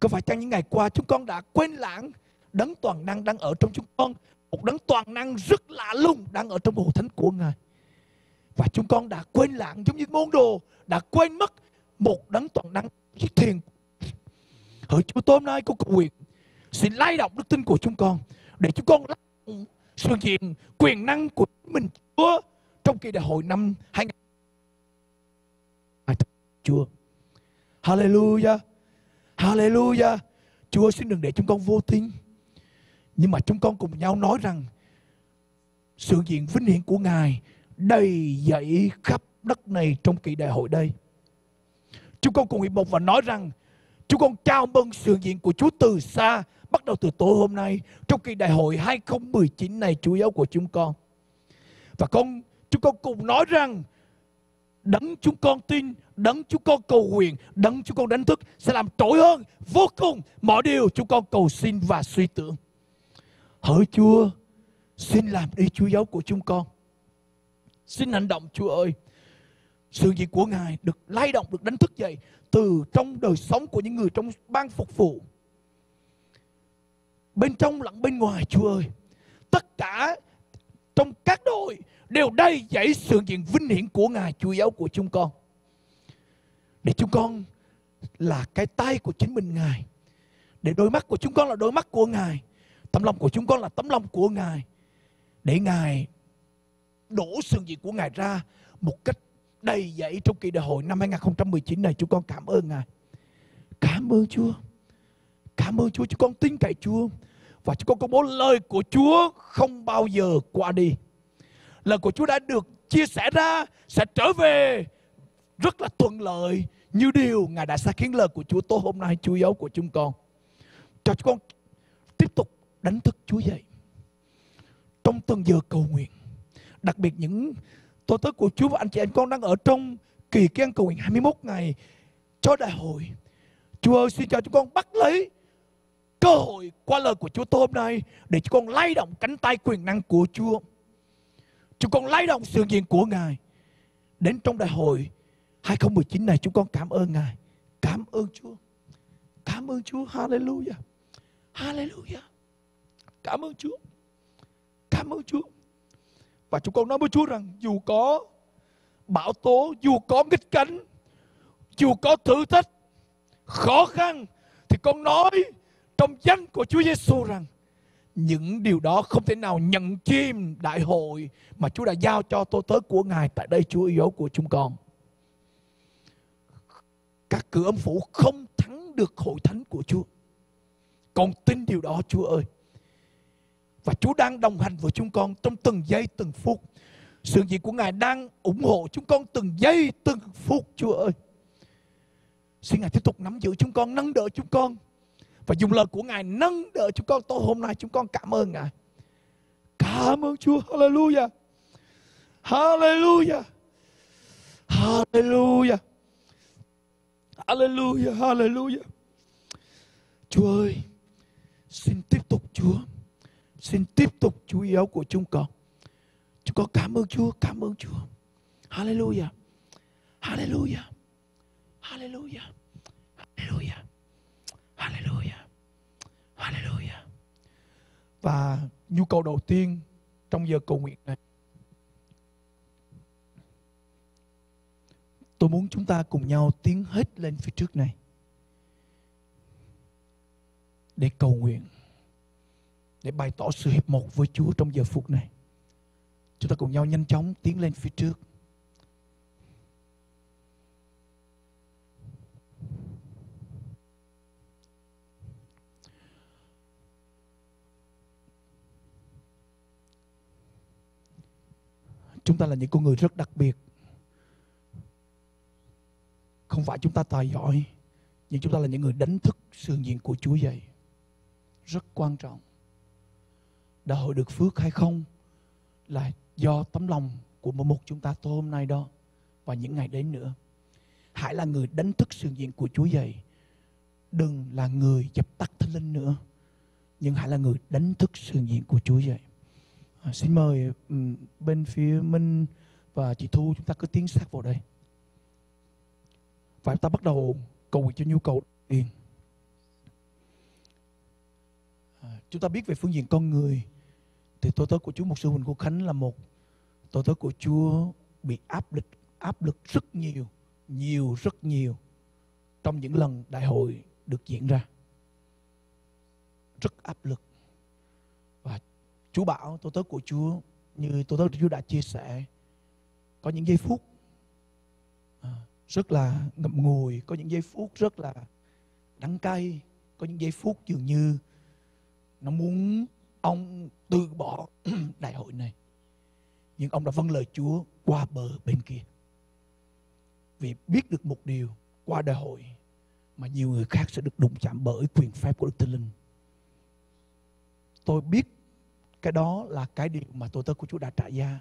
Có phải chăng những ngày qua chúng con đã quên lãng đấng toàn năng đang ở trong chúng con một đấng toàn năng rất lạ lùng đang ở trong hội thánh của Ngài. Và chúng con đã quên lãng giống như môn đồ, đã quên mất một đấng toàn năng chiếc thiền. Hỡi Chúa, tối nay có cầu nguyện, xin lay động đức tin của chúng con để chúng con lay động sự diện quyền năng của mình Chúa trong kỳ đại hội năm 2020 Chúa Hallelujah Hallelujah Chúa xin đừng để chúng con vô tin nhưng mà chúng con cùng nhau nói rằng, sự diện vinh hiển của Ngài đầy dậy khắp đất này trong kỳ đại hội đây. Chúng con cùng hiệp một và nói rằng, chúng con chào mừng sự diện của Chúa từ xa, bắt đầu từ tối hôm nay, trong kỳ đại hội 2019 này, Chúa giáo của chúng con. Và con, chúng con cùng nói rằng đấng chúng con tin, đấng chúng con cầu nguyện, đấng chúng con đánh thức sẽ làm trỗi hơn vô cùng mọi điều chúng con cầu xin và suy tưởng. Hỡi Chúa, xin làm đi Chúa giáo của chúng con. Xin hành động Chúa ơi. Sự việc của Ngài được lay động, được đánh thức dậy từ trong đời sống của những người trong ban phục vụ. Bên trong lẫn bên ngoài Chúa ơi. Tất cả trong các đội đều đầy dẫy sự diện vinh hiển của Ngài, Chúa giáo của chúng con. Để chúng con là cái tay của chính mình Ngài. Để đôi mắt của chúng con là đôi mắt của Ngài. Tấm lòng của chúng con là tấm lòng của Ngài. Để Ngài đổ sự diện của Ngài ra một cách đầy dẫy trong kỳ đại hội năm 2019 này. Chúng con cảm ơn Ngài. Cảm ơn Chúa. Cảm ơn Chúa. Chúng con tin cậy Chúa. Và chúng con công bố lời của Chúa không bao giờ qua đi. Lời của Chúa đã được chia sẻ ra, sẽ trở về rất là thuận lợi, như điều Ngài đã sai khiến lời của Chúa tối hôm nay, Chúa dấu của chúng con. Cho chúng con tiếp tục đánh thức Chúa dậy. Trong từng giờ cầu nguyện. Đặc biệt những tôi tới của Chúa và anh chị em con đang ở trong kỳ kiên cầu nguyện 21 ngày cho đại hội. Chúa ơi, xin cho chúng con bắt lấy cơ hội qua lời của Chúa tối hôm nay để chúng con lay động cánh tay quyền năng của Chúa. Chúng con lay động sự diện của Ngài. Đến trong đại hội 2019 này chúng con cảm ơn Ngài. Cảm ơn Chúa. Cảm ơn Chúa. Hallelujah. Hallelujah. Cảm ơn Chúa. Cảm ơn Chúa. Và chúng con nói với Chúa rằng dù có bão tố, dù có nghịch cảnh, dù có thử thách, khó khăn, thì con nói trong danh của Chúa Giêsu rằng những điều đó không thể nào nhận chim đại hội mà Chúa đã giao cho tôi tới của Ngài tại đây Chúa yêu dấu của chúng con. Các cửa âm phủ không thắng được hội thánh của Chúa. Con tin điều đó Chúa ơi. Và Chúa đang đồng hành với chúng con trong từng giây từng phút. Sự gì của Ngài đang ủng hộ chúng con từng giây từng phút Chúa ơi. Xin Ngài tiếp tục nắm giữ chúng con, nâng đỡ chúng con. Và dùng lời của Ngài nâng đỡ chúng con tối hôm nay chúng con cảm ơn Ngài. Cảm ơn Chúa. Hallelujah. Hallelujah. Hallelujah. Hallelujah. Hallelujah. Chúa ơi, xin tiếp tục Chúa. Xin tiếp tục chú yếu của chúng con. Chúng con cảm ơn Chúa, cảm ơn Chúa. Hallelujah. Hallelujah. Hallelujah. Hallelujah. Hallelujah. Hallelujah. Và nhu cầu đầu tiên trong giờ cầu nguyện này, Tôi muốn chúng ta cùng nhau tiến hết lên phía trước này để cầu nguyện, để bày tỏ sự hiệp một với Chúa trong giờ phút này. Chúng ta cùng nhau nhanh chóng tiến lên phía trước. Chúng ta là những con người rất đặc biệt. Không phải chúng ta tài giỏi, nhưng chúng ta là những người đánh thức sự hiện diện của Chúa dậy. Rất quan trọng. đã hội được phước hay không là do tấm lòng của mỗi một chúng ta tối hôm nay đó và những ngày đến nữa. Hãy là người đánh thức sự hiện diện của Chúa dậy. Đừng là người dập tắt thánh linh nữa. Nhưng hãy là người đánh thức sự hiện diện của Chúa dậy. À, xin mời bên phía Minh và chị Thu chúng ta cứ tiến sát vào đây. Và chúng ta bắt đầu cầu nguyện cho nhu cầu tiền. À, chúng ta biết về phương diện con người thì tôi tớ của Chúa Mục sư Huỳnh Quốc Khánh là một tôi tớ của Chúa bị áp lực áp lực rất nhiều, nhiều rất nhiều trong những lần đại hội được diễn ra. Rất áp lực. Và Chúa bảo tôi tớ của Chúa như tôi tớ của Chúa đã chia sẻ có những giây phút à, rất là ngậm ngùi, có những giây phút rất là đắng cay, có những giây phút dường như nó muốn ông từ bỏ đại hội này. Nhưng ông đã vâng lời Chúa qua bờ bên kia. Vì biết được một điều qua đại hội mà nhiều người khác sẽ được đụng chạm bởi quyền phép của Đức Thánh Linh. Tôi biết cái đó là cái điều mà tôi tớ của Chúa đã trả giá.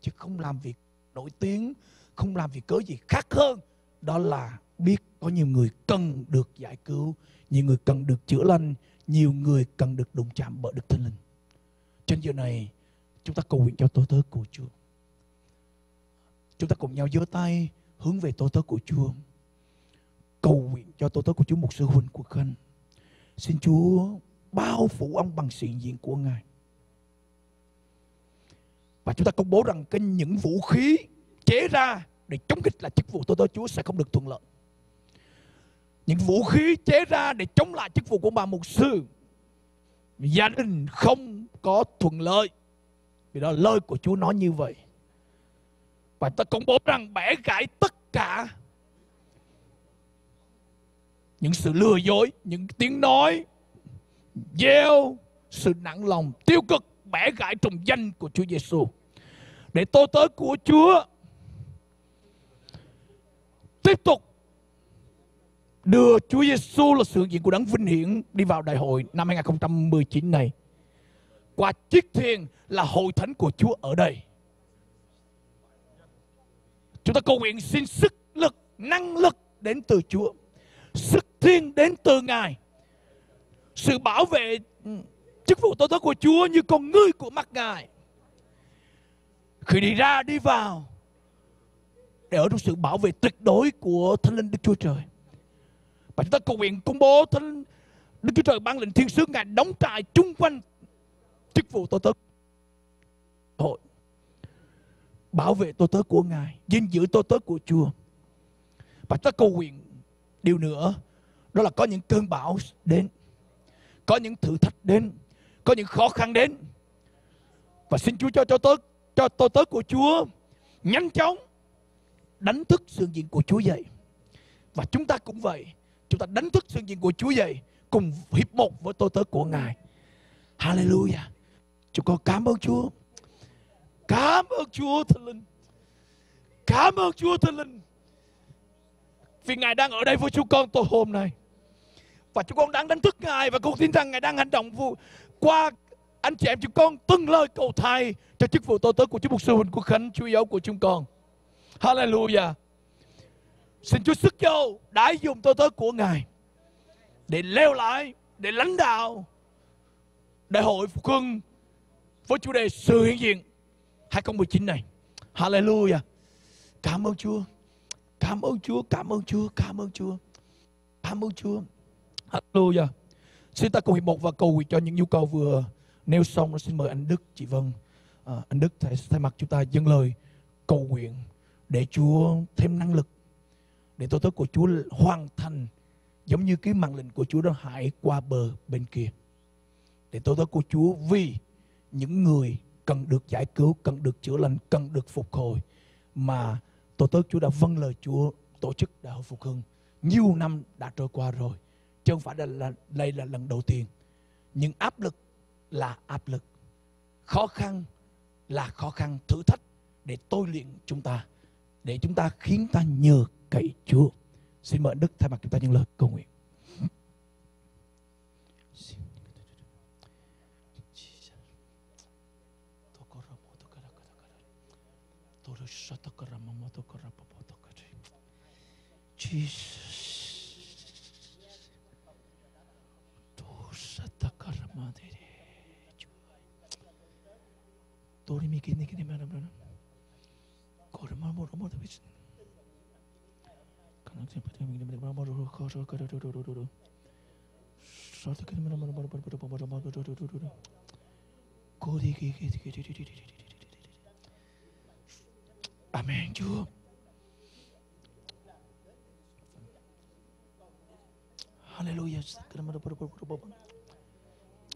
Chứ không làm việc nổi tiếng, không làm việc cớ gì khác hơn. Đó là biết có nhiều người cần được giải cứu, nhiều người cần được chữa lành, nhiều người cần được đụng chạm bởi Đức Thánh Linh. Trên giờ này, chúng ta cầu nguyện cho tôi tớ của Chúa. Chúng ta cùng nhau giơ tay hướng về tôi tớ của Chúa. Cầu nguyện cho tôi tớ của Chúa một sư huynh của Khanh. Xin Chúa bao phủ ông bằng sự diện của Ngài. Và chúng ta công bố rằng cái những vũ khí chế ra để chống nghịch là chức vụ tôi tôi, Chúa sẽ không được thuận lợi. Những vũ khí chế ra để chống lại chức vụ của bà mục sư. Gia đình không có thuận lợi. Vì đó lời của Chúa nói như vậy. Và ta công bố rằng bẻ gãy tất cả những sự lừa dối, những tiếng nói, gieo sự nặng lòng tiêu cực bẻ gãy trong danh của Chúa Giêsu để tôi tới của Chúa tiếp tục đưa Chúa Giêsu là sự diện của đấng vinh hiển đi vào đại hội năm 2019 này. Qua chiếc thuyền là hội thánh của Chúa ở đây. Chúng ta cầu nguyện xin sức lực, năng lực đến từ Chúa. Sức thiên đến từ Ngài. Sự bảo vệ chức vụ tối tớ của Chúa như con ngươi của mắt Ngài. Khi đi ra, đi vào, để ở trong sự bảo vệ tuyệt đối của Thánh Linh Đức Chúa Trời. Và chúng ta cầu nguyện công bố Thánh Đức Chúa Trời ban lệnh thiên sứ Ngài đóng trại chung quanh chức vụ tôi tớ hội bảo vệ tôi tớ của Ngài, gìn giữ tôi tớ của Chúa và chúng ta cầu nguyện điều nữa, đó là có những cơn bão đến, có những thử thách đến có những khó khăn đến và xin Chúa cho cho tôi cho tôi tới của Chúa nhanh chóng đánh thức sự diện của Chúa dậy và chúng ta cũng vậy chúng ta đánh thức sự diện của Chúa dậy cùng hiệp một với tôi tới của Ngài Hallelujah Chúng con cảm ơn Chúa. Cảm ơn Chúa, Thánh Linh. Cảm ơn Chúa, Thánh Linh. Vì Ngài đang ở đây với chúng con tôi hôm nay. Và chúng con đang đánh thức Ngài và con tin rằng Ngài đang hành động vụ qua anh chị em chúng con từng lời cầu thay cho chức vụ tôi tớ của Chúa Mục sư Huỳnh Quốc Khánh, Chúa giáo của chúng con. Hallelujah. Xin Chúa sức vô đã dùng tôi tớ của Ngài để leo lại, để lãnh đạo đại hội phục hưng với chủ đề sự hiện diện 2019 này. Hallelujah. Cảm ơn Chúa. Cảm ơn Chúa, cảm ơn Chúa, cảm ơn Chúa. Cảm ơn Chúa. Hallelujah. Xin ta cùng hiệp một và cầu nguyện cho những nhu cầu vừa nêu xong. Xin mời anh Đức, chị Vân. À, anh Đức thay, thay mặt chúng ta dâng lời cầu nguyện để Chúa thêm năng lực để tổ tớ của Chúa hoàn thành giống như cái mạng lệnh của Chúa đó hải qua bờ bên kia. Để tổ tớ của Chúa vì những người cần được giải cứu, cần được chữa lành, cần được phục hồi mà tổ tớ Chúa đã vâng lời Chúa tổ chức đại hội phục hưng nhiều năm đã trôi qua rồi chứ không phải là, là đây là lần đầu tiên. Nhưng áp lực là áp lực. Khó khăn là khó khăn. Thử thách để tôi luyện chúng ta để chúng ta khiến ta nhờ cậy Chúa. Xin mời Đức thay mặt chúng ta những lời cầu nguyện. Jesus. Amen, kini Hallelujah.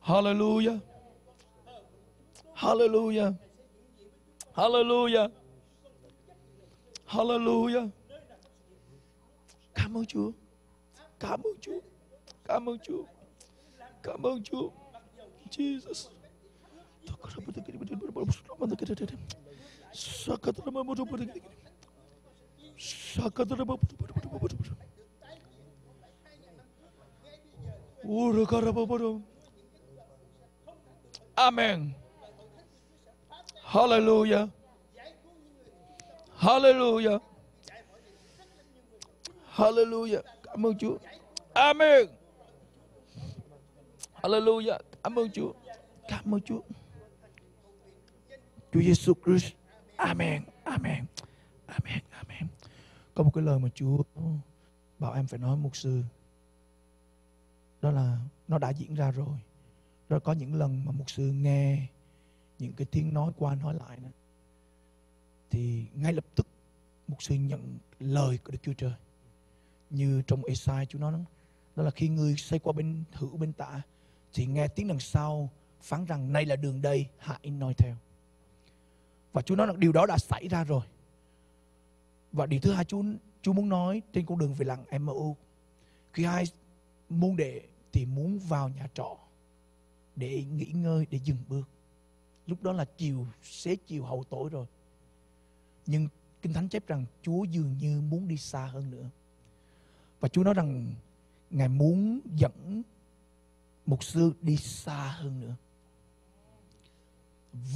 Hallelujah. Hallelujah. Hallelujah. Hallelujah. Hallelujah. Come ơn Joe. Cảm ơn Chúa. Cảm ơn Chúa. Ơn Chúa. Jesus. Amen. Hallelujah. Hallelujah. Hallelujah. Cảm ơn Chúa. Amen. Hallelujah. Cảm ơn Chúa. Cảm ơn Chúa. Chúa Giêsu Christ. Amen. Amen. Amen. Amen. Có một cái lời mà Chúa bảo em phải nói mục sư. Đó là nó đã diễn ra rồi. Rồi có những lần mà mục sư nghe những cái tiếng nói qua nói lại đó, thì ngay lập tức mục sư nhận lời của Đức Chúa Trời. Như trong Esai Chúa nói đó, đó là khi người xây qua bên hữu bên tả thì nghe tiếng đằng sau phán rằng nay là đường đây hãy nói theo. Và Chúa nói rằng điều đó đã xảy ra rồi. Và điều thứ hai Chúa Chúa muốn nói trên con đường về làng MU. Khi ai muốn để thì muốn vào nhà trọ để nghỉ ngơi để dừng bước lúc đó là chiều xế chiều hậu tối rồi nhưng kinh thánh chép rằng chúa dường như muốn đi xa hơn nữa và chúa nói rằng ngài muốn dẫn mục sư đi xa hơn nữa.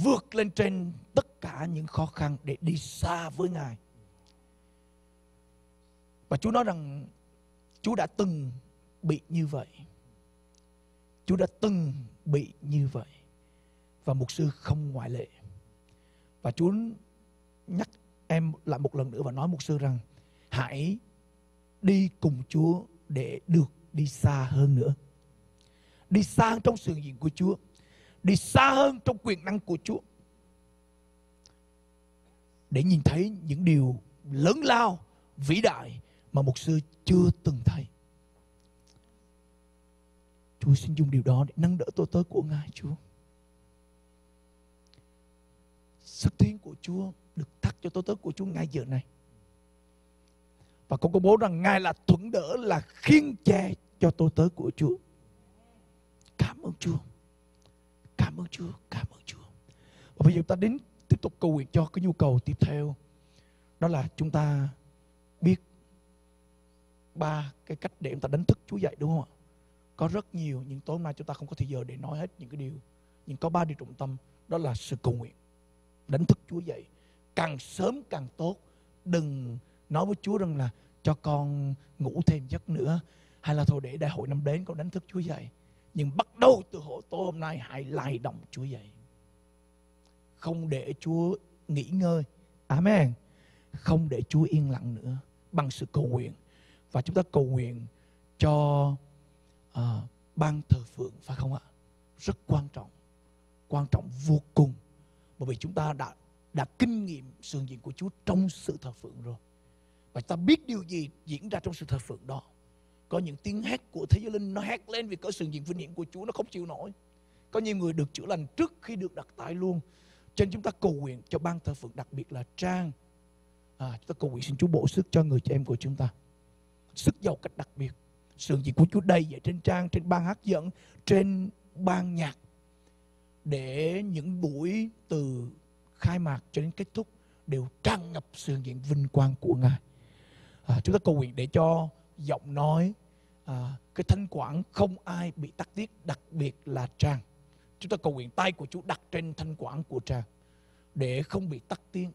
Vượt lên trên tất cả những khó khăn để đi xa với ngài. Và chúa nói rằng chúa đã từng bị như vậy. Chúa đã từng bị như vậy. Và mục sư không ngoại lệ. Và Chúa nhắc em lại một lần nữa và nói mục sư rằng, hãy đi cùng Chúa để được đi xa hơn nữa. Đi xa trong sự diện của Chúa. Đi xa hơn trong quyền năng của Chúa. Để nhìn thấy những điều lớn lao, vĩ đại mà mục sư chưa từng thấy. Chúa xin dùng điều đó để nâng đỡ tôi tới của Ngài Chúa. Sức thiên của Chúa được thắt cho tôi tới của Chúa ngay giờ này. Và con công bố rằng Ngài là thuận đỡ, là khiên che cho tôi tớ của Chúa. Cảm ơn Chúa. Cảm ơn Chúa, cảm ơn Chúa. Và bây giờ ta đến tiếp tục cầu nguyện cho cái nhu cầu tiếp theo. Đó là chúng ta biết ba cái cách để chúng ta đánh thức Chúa dậy đúng không ạ? Có rất nhiều nhưng tối hôm nay chúng ta không có thời giờ để nói hết những cái điều. Nhưng có ba điều trọng tâm đó là sự cầu nguyện. Đánh thức Chúa dậy. Càng sớm càng tốt. Đừng nói với Chúa rằng là cho con ngủ thêm giấc nữa hay là thôi để đại hội năm đến con đánh thức Chúa dậy. Nhưng bắt đầu từ hội tối hôm nay hãy lay động Chúa dậy. Không để Chúa nghỉ ngơi. Amen. Không để Chúa yên lặng nữa bằng sự cầu nguyện. Và chúng ta cầu nguyện cho uh, ban thờ phượng phải không ạ? Rất quan trọng. Quan trọng vô cùng. Bởi vì chúng ta đã đã kinh nghiệm sự hiện diện của Chúa trong sự thờ phượng rồi. Và ta biết điều gì diễn ra trong sự thờ phượng đó. Có những tiếng hét của thế giới linh nó hét lên vì có sự diện vinh hiển của Chúa nó không chịu nổi. Có nhiều người được chữa lành trước khi được đặt tại luôn. Cho nên chúng ta cầu nguyện cho ban thờ phượng đặc biệt là Trang. À, chúng ta cầu nguyện xin Chúa bổ sức cho người chị em của chúng ta. Sức giàu cách đặc biệt. Sự diện của Chúa đầy dậy trên trang, trên ban hát dẫn, trên ban nhạc. Để những buổi từ khai mạc cho đến kết thúc đều tràn ngập sự hiện diện vinh quang của Ngài. À, chúng ta cầu nguyện để cho giọng nói, à, cái thanh quản không ai bị tắc tiết, đặc biệt là Trang. Chúng ta cầu nguyện tay của Chúa đặt trên thanh quản của Trang để không bị tắc tiếng,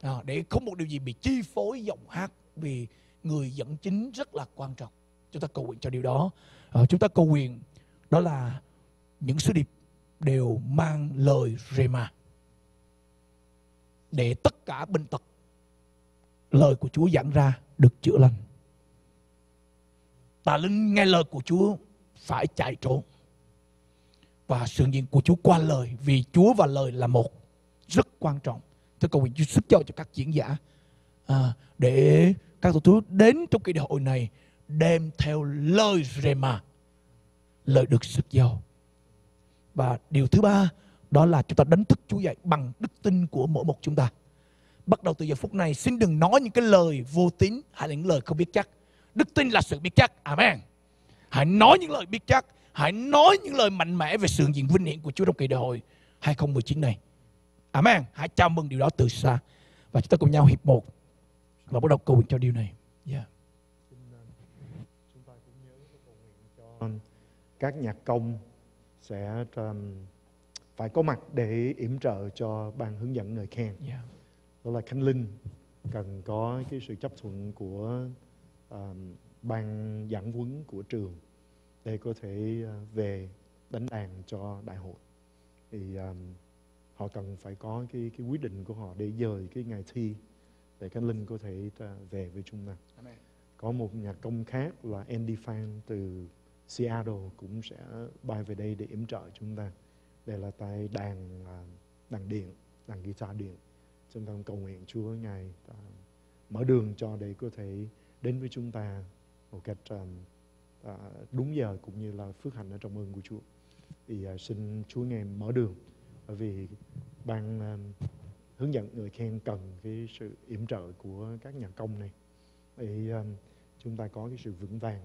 à, để không một điều gì bị chi phối giọng hát vì người dẫn chính rất là quan trọng. Chúng ta cầu nguyện cho điều đó. À, chúng ta cầu nguyện đó là những sứ điệp đều mang lời rema để tất cả bệnh tật lời của Chúa giảng ra được chữa lành. Tà linh nghe lời của Chúa phải chạy trốn. Và sự hiện của Chúa qua lời vì Chúa và lời là một rất quan trọng. Tôi cầu nguyện Chúa sức cho cho các diễn giả à, để các tổ chức đến trong kỳ đại hội này đem theo lời Rema, lời được sức giàu. Và điều thứ ba đó là chúng ta đánh thức Chúa dậy bằng đức tin của mỗi một chúng ta. Bắt đầu từ giờ phút này xin đừng nói những cái lời vô tín hay là những lời không biết chắc. Đức tin là sự biết chắc. Amen. Hãy nói những lời biết chắc. Hãy nói những lời mạnh mẽ về sự diện vinh hiển của Chúa trong kỳ đại hội 2019 này. Amen. Hãy chào mừng điều đó từ xa. Và chúng ta cùng nhau hiệp một và bắt đầu cầu nguyện cho điều này. Yeah. các nhạc công sẽ um, phải có mặt để yểm trợ cho ban hướng dẫn lời khen Yeah. Đó là khánh linh cần có cái sự chấp thuận của um, ban giảng huấn của trường để có thể uh, về đánh đàn cho đại hội. Thì um, họ cần phải có cái cái quyết định của họ để dời cái ngày thi để khánh linh có thể uh, về với chúng ta. Amen. có một nhạc công khác là Andy Fan từ Seattle cũng sẽ bay về đây để yểm trợ chúng ta. Đây là tay đàn à, đàn điện đàn guitar điện chúng ta cầu nguyện Chúa ngài à, mở đường cho để có thể đến với chúng ta một cách à, à, đúng giờ cũng như là phước hạnh ở trong ơn của Chúa thì xin Chúa ngài mở đường bởi vì ban hướng dẫn người khen cần cái sự yểm trợ của các nhà công này để um, chúng ta có cái sự vững vàng.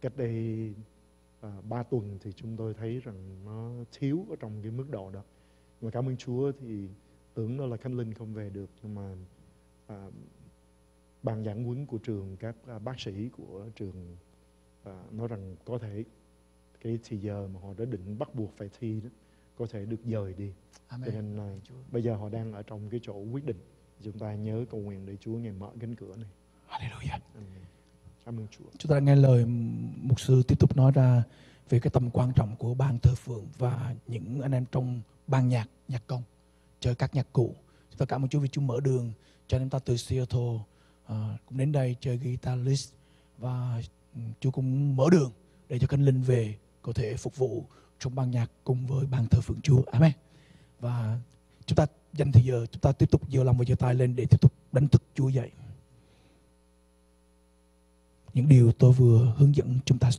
Cách đây à, ba tuần thì chúng tôi thấy rằng nó thiếu ở trong cái mức độ đó. Nhưng mà cảm ơn Chúa thì tưởng đó là Khánh Linh không về được nhưng mà à, ban giảng huấn của trường các à, bác sĩ của trường à, nói rằng có thể cái thì giờ mà họ đã định bắt buộc phải thi đó có thể được dời đi. Cho Amen. nên là bây giờ họ đang ở trong cái chỗ quyết định. Chúng ta nhớ cầu nguyện để Chúa ngày mở cánh cửa này. Hallelujah. Amen. Cảm ơn Chúa. Chúng ta nghe lời mục sư tiếp tục nói ra về cái tầm quan trọng của ban thờ phượng và những anh em trong ban nhạc nhạc công chơi các nhạc cụ chúng ta cảm ơn Chúa vì Chúa mở đường cho chúng ta từ Seattle uh, cũng đến đây chơi guitarist và ừ, Chúa cũng mở đường để cho Khánh Linh về có thể phục vụ trong ban nhạc cùng với ban thờ phượng Chúa. Amen. Và chúng ta dành thời giờ chúng ta tiếp tục giơ lòng và giơ tay lên để tiếp tục đánh thức Chúa dậy. Những điều tôi vừa hướng dẫn chúng ta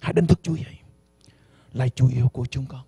hãy đánh thức Chúa dậy. Lạy Chúa yêu của chúng con.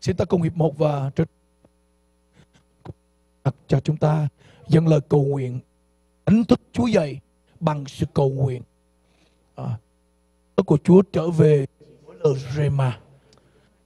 Xin ta cùng hiệp một và cho chúng ta dâng lời cầu nguyện đánh thức Chúa dậy bằng sự cầu nguyện. À, đức của Chúa trở về với lời Rema.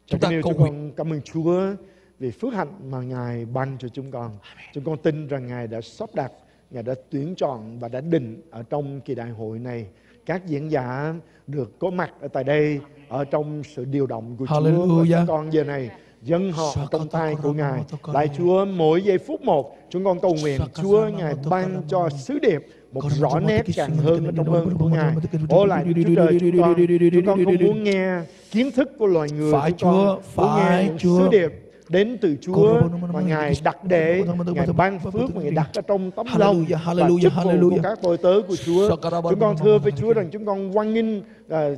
Chúng ta cầu nguyện cảm ơn Chúa vì phước hạnh mà Ngài ban cho chúng con. Chúng con tin rằng Ngài đã sắp đặt, Ngài đã tuyển chọn và đã định ở trong kỳ đại hội này các diễn giả được có mặt ở tại đây ở trong sự điều động của Chúa và Hallelujah. chúng con giờ này dâng họ trong tay của Ngài. Lại Chúa mỗi giây phút một chúng con cầu nguyện Chúa Ngài ban cho sứ điệp một rõ nét càng hơn ở trong ơn của Ngài. Ô lại Chúa trời chúng con, chúng con không muốn nghe kiến thức của loài người. Phải Chúa, phải những Chúa. sứ điệp đến từ Chúa mà Ngài đặt để Ngài ban phước mà Ngài đặt ở trong tấm lòng và hallelujah, chức vụ của các tôi tớ của Chúa. Chúng con thưa với Chúa rằng chúng con hoan nghênh à,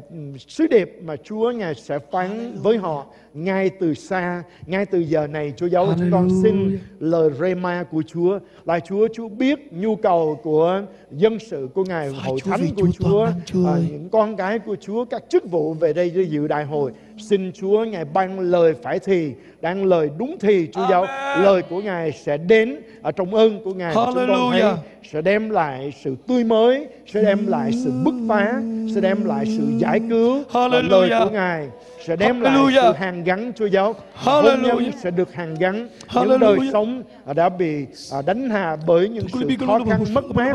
sứ điệp mà Chúa Ngài sẽ phán với họ ngay từ xa, ngay từ giờ này Chúa giáo chúng con xin lời rema của Chúa. Là Chúa Chúa biết nhu cầu của dân sự của Ngài hội thánh của Chúa Chúa ơi. những con cái của Chúa các chức vụ về đây dự đại hội. Xin Chúa Ngài ban lời phải thì đang lời đúng thì Chúa giáo lời của Ngài sẽ đến ở trong ơn của Ngài. Chúng con thấy Hallelujah. Sẽ đem lại sự tươi mới sẽ đem lại sự bứt phá sẽ đem lại sự giải cứu và lời Hallelujah. của Ngài sẽ đem lại Hallelujah. sự hàn gắn Chúa giáo. Hôn nhân sẽ được hàn gắn những Hallelujah. đời sống đã bị à, đánh hạ bởi những sự khó khăn mất mát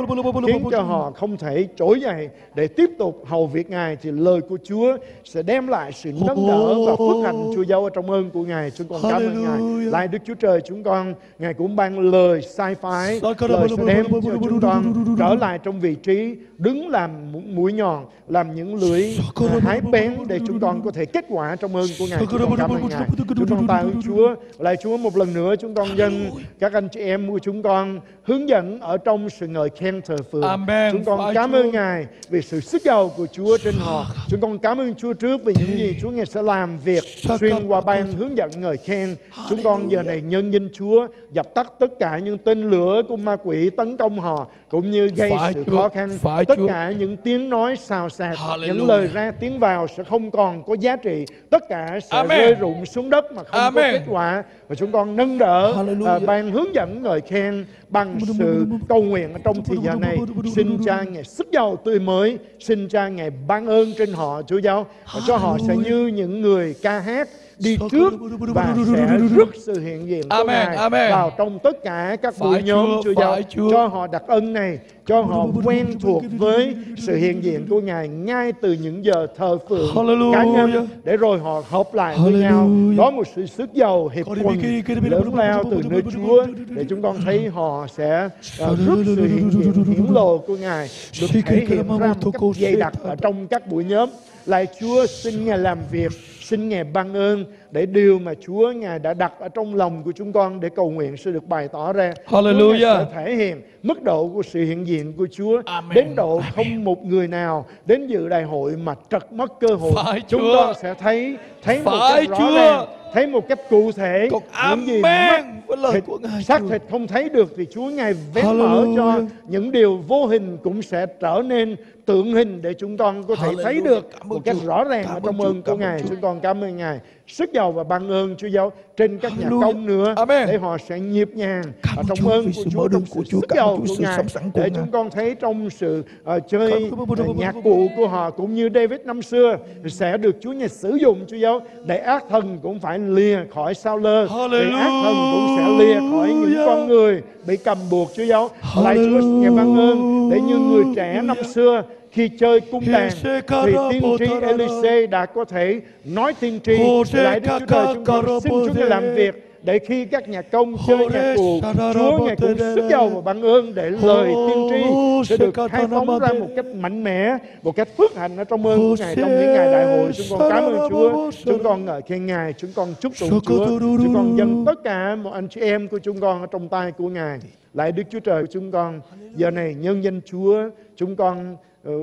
khiến cho họ không thể trỗi dậy để tiếp tục hầu việc Ngài. Thì lời của Chúa sẽ đem lại sự nâng đỡ và phước hạnh Chúa giáo ở trong ơn của Ngài. Chúng con cảm ơn Ngài. Lại Đức Chúa Trời chúng con Ngài cũng ban lời sai phái lời sẽ đem cho chúng con trở lại trong vị trí đứng làm mũi nhọn làm những lưỡi hái bén để chúng con có thể kết quả trong ơn của Ngài chúng con cảm ơn Ngài. chúng con tạ ơn Chúa lại Chúa một lần nữa chúng con dâng các anh chị em của chúng con hướng dẫn ở trong sự ngợi khen thờ phượng. Amen. chúng con cảm ơn Ngài vì sự sức giàu của Chúa trên họ. Chúng con cảm ơn Chúa trước vì những gì Chúa Ngài sẽ làm việc xuyên qua ban hướng dẫn ngợi khen. Chúng con giờ này nhân danh Chúa dập tắt tất cả những tên lửa của ma quỷ tấn công họ cũng như gây Phải sự Chúa. khó khăn. Phải tất Chúa. cả những tiếng nói xào xạc Hallelujah. những lời ra tiếng vào sẽ không còn có giá trị tất cả sẽ Amen. rơi rụng xuống đất mà không Amen. có kết quả. Và chúng con nâng đỡ à, ban hướng dẫn ngợi khen bằng sự cầu nguyện ở trong thời gian này. xin cha ngài sức giàu tươi mới xin cha ngài ban ơn trên họ chúa giáo. Và cho họ sẽ như những người ca hát đi trước và sẽ rước sự hiện diện của Amen, ngài amen. vào trong tất cả các buổi nhóm Chúa, giáo cho họ đặt ân này cho họ quen thuộc với sự hiện diện của ngài ngay từ những giờ thờ phượng Hallelujah. cá nhân để rồi họ hợp lại với nhau Hallelujah. có một sự sức giàu hiệp quần lớn lao từ nơi Chúa để chúng con thấy họ sẽ uh, rút sự hiện diện hiển lộ của Ngài được thể hiện ra một cách dày đặc ở trong các buổi nhóm lại Chúa xin Ngài làm việc xin Ngài ban ơn để điều mà Chúa Ngài đã đặt ở trong lòng của chúng con để cầu nguyện sẽ được bày tỏ ra Hallelujah. Sẽ thể hiện mức độ của sự hiện diện của Chúa Amen. đến độ không một người nào đến dự đại hội mà trật mất cơ hội Phải chúng Chúa. con sẽ thấy thấy một Phải cách rõ Chúa. ràng thấy một cách cụ thể Con những gì mắt với lời thịt, của Ngài xác thịt không thấy được thì Chúa Ngài vén mở cho những điều vô hình cũng sẽ trở nên tượng hình để chúng con có thể thấy Hallelujah. được Cảm một cách Chúa. rõ ràng Cảm ở ơn trong ơn của Ngài chúng con cảm ơn Ngài sức giàu và ban ơn Chúa giáo trên các nhà Hallelujah. công nữa Amen. để họ sẽ nhịp nhàng Cảm ở ơn trong Chúa ơn của Chúa trong của Chúa. sức giàu của Ngài để chúng con thấy trong sự ờ, chơi nhạc cụ của họ cũng như David năm xưa sẽ được Chúa Ngài sử dụng Chúa giáo để ác thần cũng phải lìa khỏi sao lơ để ác thần cũng sẽ lìa khỏi những Hallelujah. con người bị cầm buộc Chúa giáo. Lại Chúa Ngài ban ơn để như người trẻ năm xưa khi chơi cung đàn thì tiên tri Elise đã có thể nói tiên tri lại Đức Chúa Trời chúng con. Xin Chúa làm việc để khi các nhà công chơi nhạc cụ Chúa Ngài cũng sức giàu và ban ơn để lời tiên tri sẽ được khai phóng ra một cách mạnh mẽ một cách phước hạnh ở trong ơn của Ngài trong những ngày đại hội. Chúng con cảm ơn Chúa. Chúng con ngợi khen Ngài. Chúng con chúc tụng Chúa. Chúng con dâng tất cả một anh chị em của chúng con ở trong tay của Ngài. Lại Đức Chúa Trời của chúng con. Giờ này nhân danh Chúa chúng con ờ,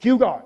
kêu gọi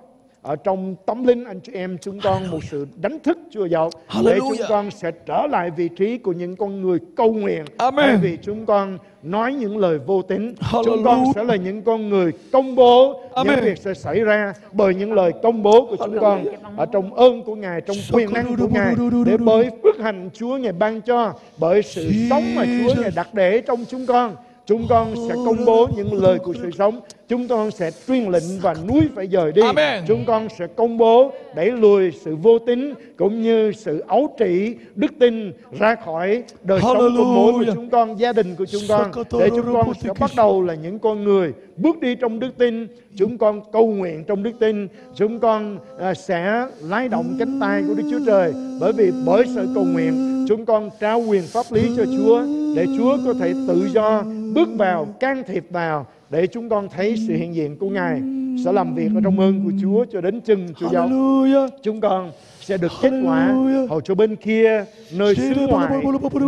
ở trong tâm linh anh chị em chúng con một sự đánh thức Chúa dạo để chúng con sẽ trở lại vị trí của những con người cầu nguyện. Amen. Bởi vì chúng con nói những lời vô tín Hallelujah. chúng con sẽ là những con người công bố Amen. những việc sẽ xảy ra bởi những lời công bố của chúng con ở trong ơn của Ngài trong quyền năng của Ngài để bởi phước hạnh Chúa Ngài ban cho bởi sự sống mà Chúa Ngài đặt để trong chúng con. Chúng con sẽ công bố những lời của sự sống chúng con sẽ tuyên lệnh và núi phải dời đi. Amen. chúng con sẽ công bố đẩy lùi sự vô tín cũng như sự ấu trĩ đức tin ra khỏi đời sống của mỗi của Hallelujah. chúng con gia đình của chúng con. Để chúng con sẽ bắt đầu là những con người bước đi trong đức tin. Chúng con cầu nguyện trong đức tin. Chúng con à, sẽ lay động cánh tay của Đức Chúa Trời. Bởi vì bởi sự cầu nguyện chúng con trao quyền pháp lý cho Chúa để Chúa có thể tự do bước vào can thiệp vào để chúng con thấy sự hiện diện của Ngài sẽ làm việc ở trong ơn của Chúa cho đến chừng Chúa giáo. Hallelujah. chúng con sẽ được kết quả hầu cho bên kia nơi xứ ngoại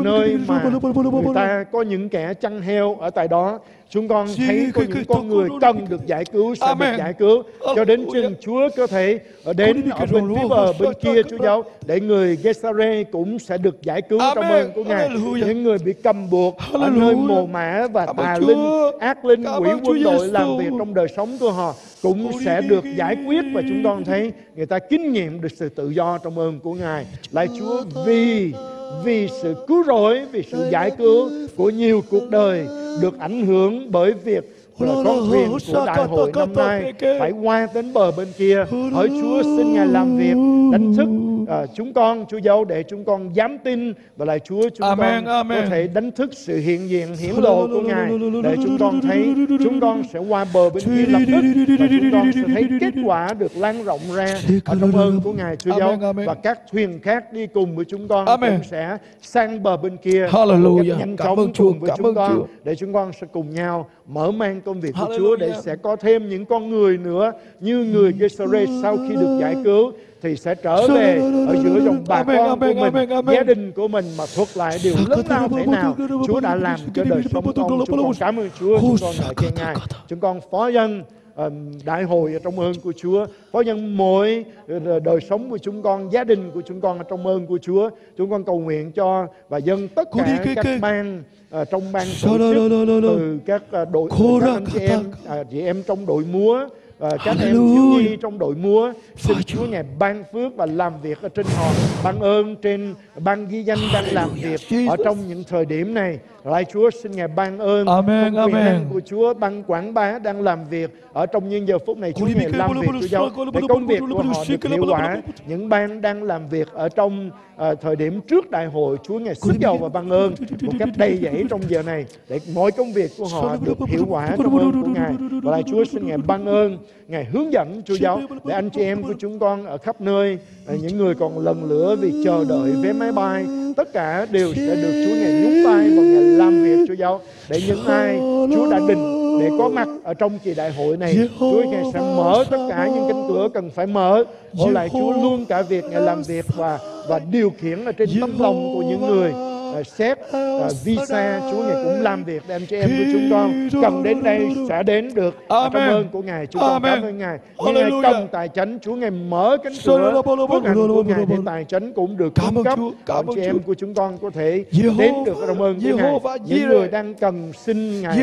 nơi mà người ta có những kẻ chăn heo ở tại đó chúng con thấy có những con người cần được giải cứu sẽ được giải cứu. Cho đến chừng Chúa có thể ở đến ở bên phía bờ bên kia Chúa giáo để người Gesare cũng sẽ được giải cứu trong ơn của Ngài. Những người bị cầm buộc ở nơi mồ mả và tà linh ác linh quỷ quân đội làm việc trong đời sống của họ cũng sẽ được giải quyết và chúng con thấy người ta kinh nghiệm được sự tự do trong ơn của Ngài. Lạy Chúa vì vì sự cứu rỗi, vì sự giải cứu của nhiều cuộc đời được ảnh hưởng bởi việc là con thuyền của đại hội năm nay phải qua đến bờ bên kia. Hỡi Chúa xin Ngài làm việc đánh thức à, chúng con Chúa dấu để chúng con dám tin và lại Chúa chúng Amen, con amen. có thể đánh thức sự hiện diện hiển lộ của Ngài để chúng con thấy chúng con sẽ qua bờ bên kia lập tức và chúng con sẽ thấy kết quả được lan rộng ra ở trong ơn của Ngài Chúa amen. và các thuyền khác đi cùng với chúng con Amen. cũng sẽ sang bờ bên kia Hallelujah. nhanh chóng ơn Chúa, cùng với chúng con Chúa. để chúng con sẽ cùng nhau mở mang công việc của. Chúa để sẽ có thêm những con người nữa như người Gesare sau khi được giải cứu thì sẽ trở về ở giữa dòng bà con của mình. gia đình của mình mà thuật lại điều lớn lao thế nào? Chúa đã làm cho đời sống con chúng con cảm ơn Chúa chúng con ngợi khen Ngài. chúng con phó dân đại hội ở trong ơn của Chúa phó nhân mỗi ờ, đời sống của chúng con gia đình của chúng con ở trong ơn của Chúa. Chúng con cầu nguyện cho và dân tất cả các kê. ban ờ, trong ban tổ chức từ các ờ, đội các anh chị em à, chị em trong đội múa à, các em thiếu nhi trong đội múa xin Chúa Chúa. ngài ban phước và làm việc ở trên họ ban ơn trên ban ghi danh đang làm việc ở trong những thời điểm này lại Chúa xin ngài ban ơn. Amen, quyền amen. của Chúa ban quảng bá đang làm việc. Ở trong những giờ phút này Chúa ngài làm việc Chúa giáo để công việc của họ được hiệu quả. Những ban đang làm việc ở trong à, thời điểm trước đại hội Chúa ngài sức giàu và ban ơn một cách đầy dẫy trong giờ này để mọi công việc của họ được hiệu quả trong ơn của ngài. Và lại Chúa xin ngài ban ơn ngài hướng dẫn Chúa giáo để anh chị em của chúng con ở khắp nơi à, những người còn lần lửa vì chờ đợi vé máy bay tất cả đều sẽ được Chúa ngài nhúng tay và ngài làm việc Chúa giáo để những ai Chúa đã định để có mặt ở trong kỳ đại hội này Chúa ngài sẽ mở tất cả những cánh cửa cần phải mở Ở lại Chúa luôn cả việc ngài làm việc và và điều khiển ở trên tấm lòng của những người à, xét à, visa Chúa ngài cũng làm việc để anh chị em của chúng con cần đến đây sẽ đến được. Amen. ơn của ngài chúng con cảm ơn ngài. Ai Hallelujah. cần tài chánh Chúa ngài mở cánh cửa phước hạnh của ngài để tài chánh cũng được Cảm cung cấp. Cảm chị em của chúng con có thể đến được trong ơn của ngài. Những người đang cần xin ngài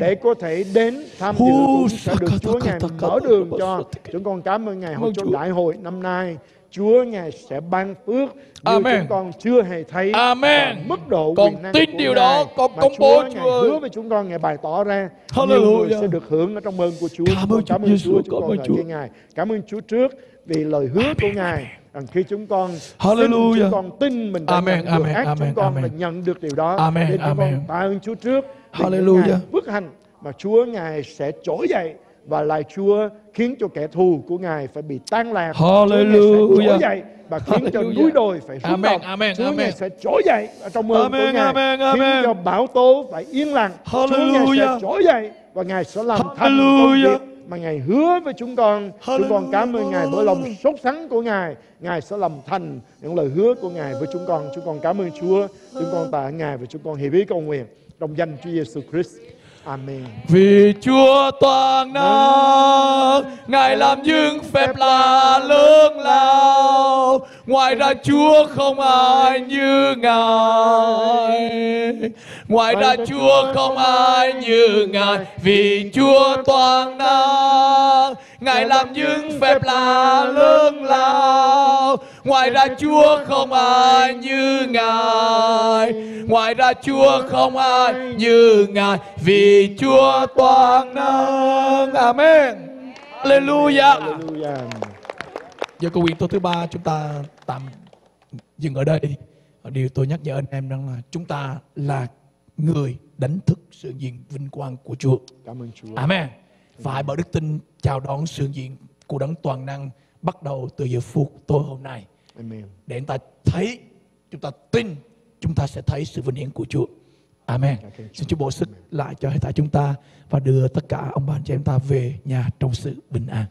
để có thể đến tham dự cũng sẽ được Chúa ngài mở đường cho. Chúng con cảm ơn ngài Cảm ơn cho đại hội năm nay. Chúa ngài sẽ ban phước như Amen. chúng con chưa hề thấy Amen. mức độ Con quyền năng tin của điều Ngài đó, con công bố, Chúa ơi. hứa với chúng con ngài bày tỏ ra Hallelujah. người sẽ được hưởng ở trong ơn của Chúa Cảm ơn cảm Chúa ơn Chúa cảm ơn Chúa. ngài cảm ơn Chúa trước vì lời hứa của ngài rằng khi chúng con Hallelujah. chúng con tin mình đã Amen, nhận được amen, ác amen, chúng con amen. đã nhận được điều đó Amen, nên chúng amen. con tạ ơn Chúa trước Hallelujah. ngày phước hạnh mà Chúa ngài sẽ trỗi dậy và lại Chúa khiến cho kẻ thù của ngài phải bị tan lạc Chúa Hallelujah. dậy và khiến cho Hallelujah. núi đồi phải rung động amen, Chúa ngài sẽ trỗi dậy ở trong ơn của ngài amen, khiến amen. cho bão tố phải yên lặng Chúa ngài sẽ Hallelujah. trỗi dậy và ngài sẽ làm thành công Hallelujah. việc mà ngài hứa với chúng con chúng con cảm ơn ngài bởi lòng sốt sắng của ngài ngài sẽ làm thành những lời hứa của ngài với chúng con chúng con cảm ơn Chúa chúng con tạ ngài và chúng con hiệp ý cầu nguyện trong danh Chúa Giêsu Christ Amen. Vì Chúa toàn năng Ngài làm những phép lạ lớn lao. Ngoài ra Chúa không ai như Ngài. Ngoài ra Chúa không ai như Ngài. Vì Chúa toàn năng Ngài làm những phép lạ lớn lao. Ngoài ra Chúa không ai như Ngài. Ngoài ra Chúa không ai như Ngài. Vì Chúa toàn năng Amen Hallelujah Hallelujah. Giờ câu quyền tôi thứ ba chúng ta tạm dừng ở đây. Điều tôi nhắc nhở anh em rằng là chúng ta là người đánh thức sự diện vinh quang của Chúa. Cảm ơn Chúa. Amen. Phải bởi đức tin chào đón sự diện của đấng toàn năng bắt đầu từ giờ phút tối hôm nay Amen. để chúng ta thấy, chúng ta tin, chúng ta sẽ thấy sự vinh hiển của Chúa. Amen. Xin Chúa bổ sức lại cho hết thảy chúng ta và đưa tất cả ông bà anh chị em ta về nhà trong sự bình an.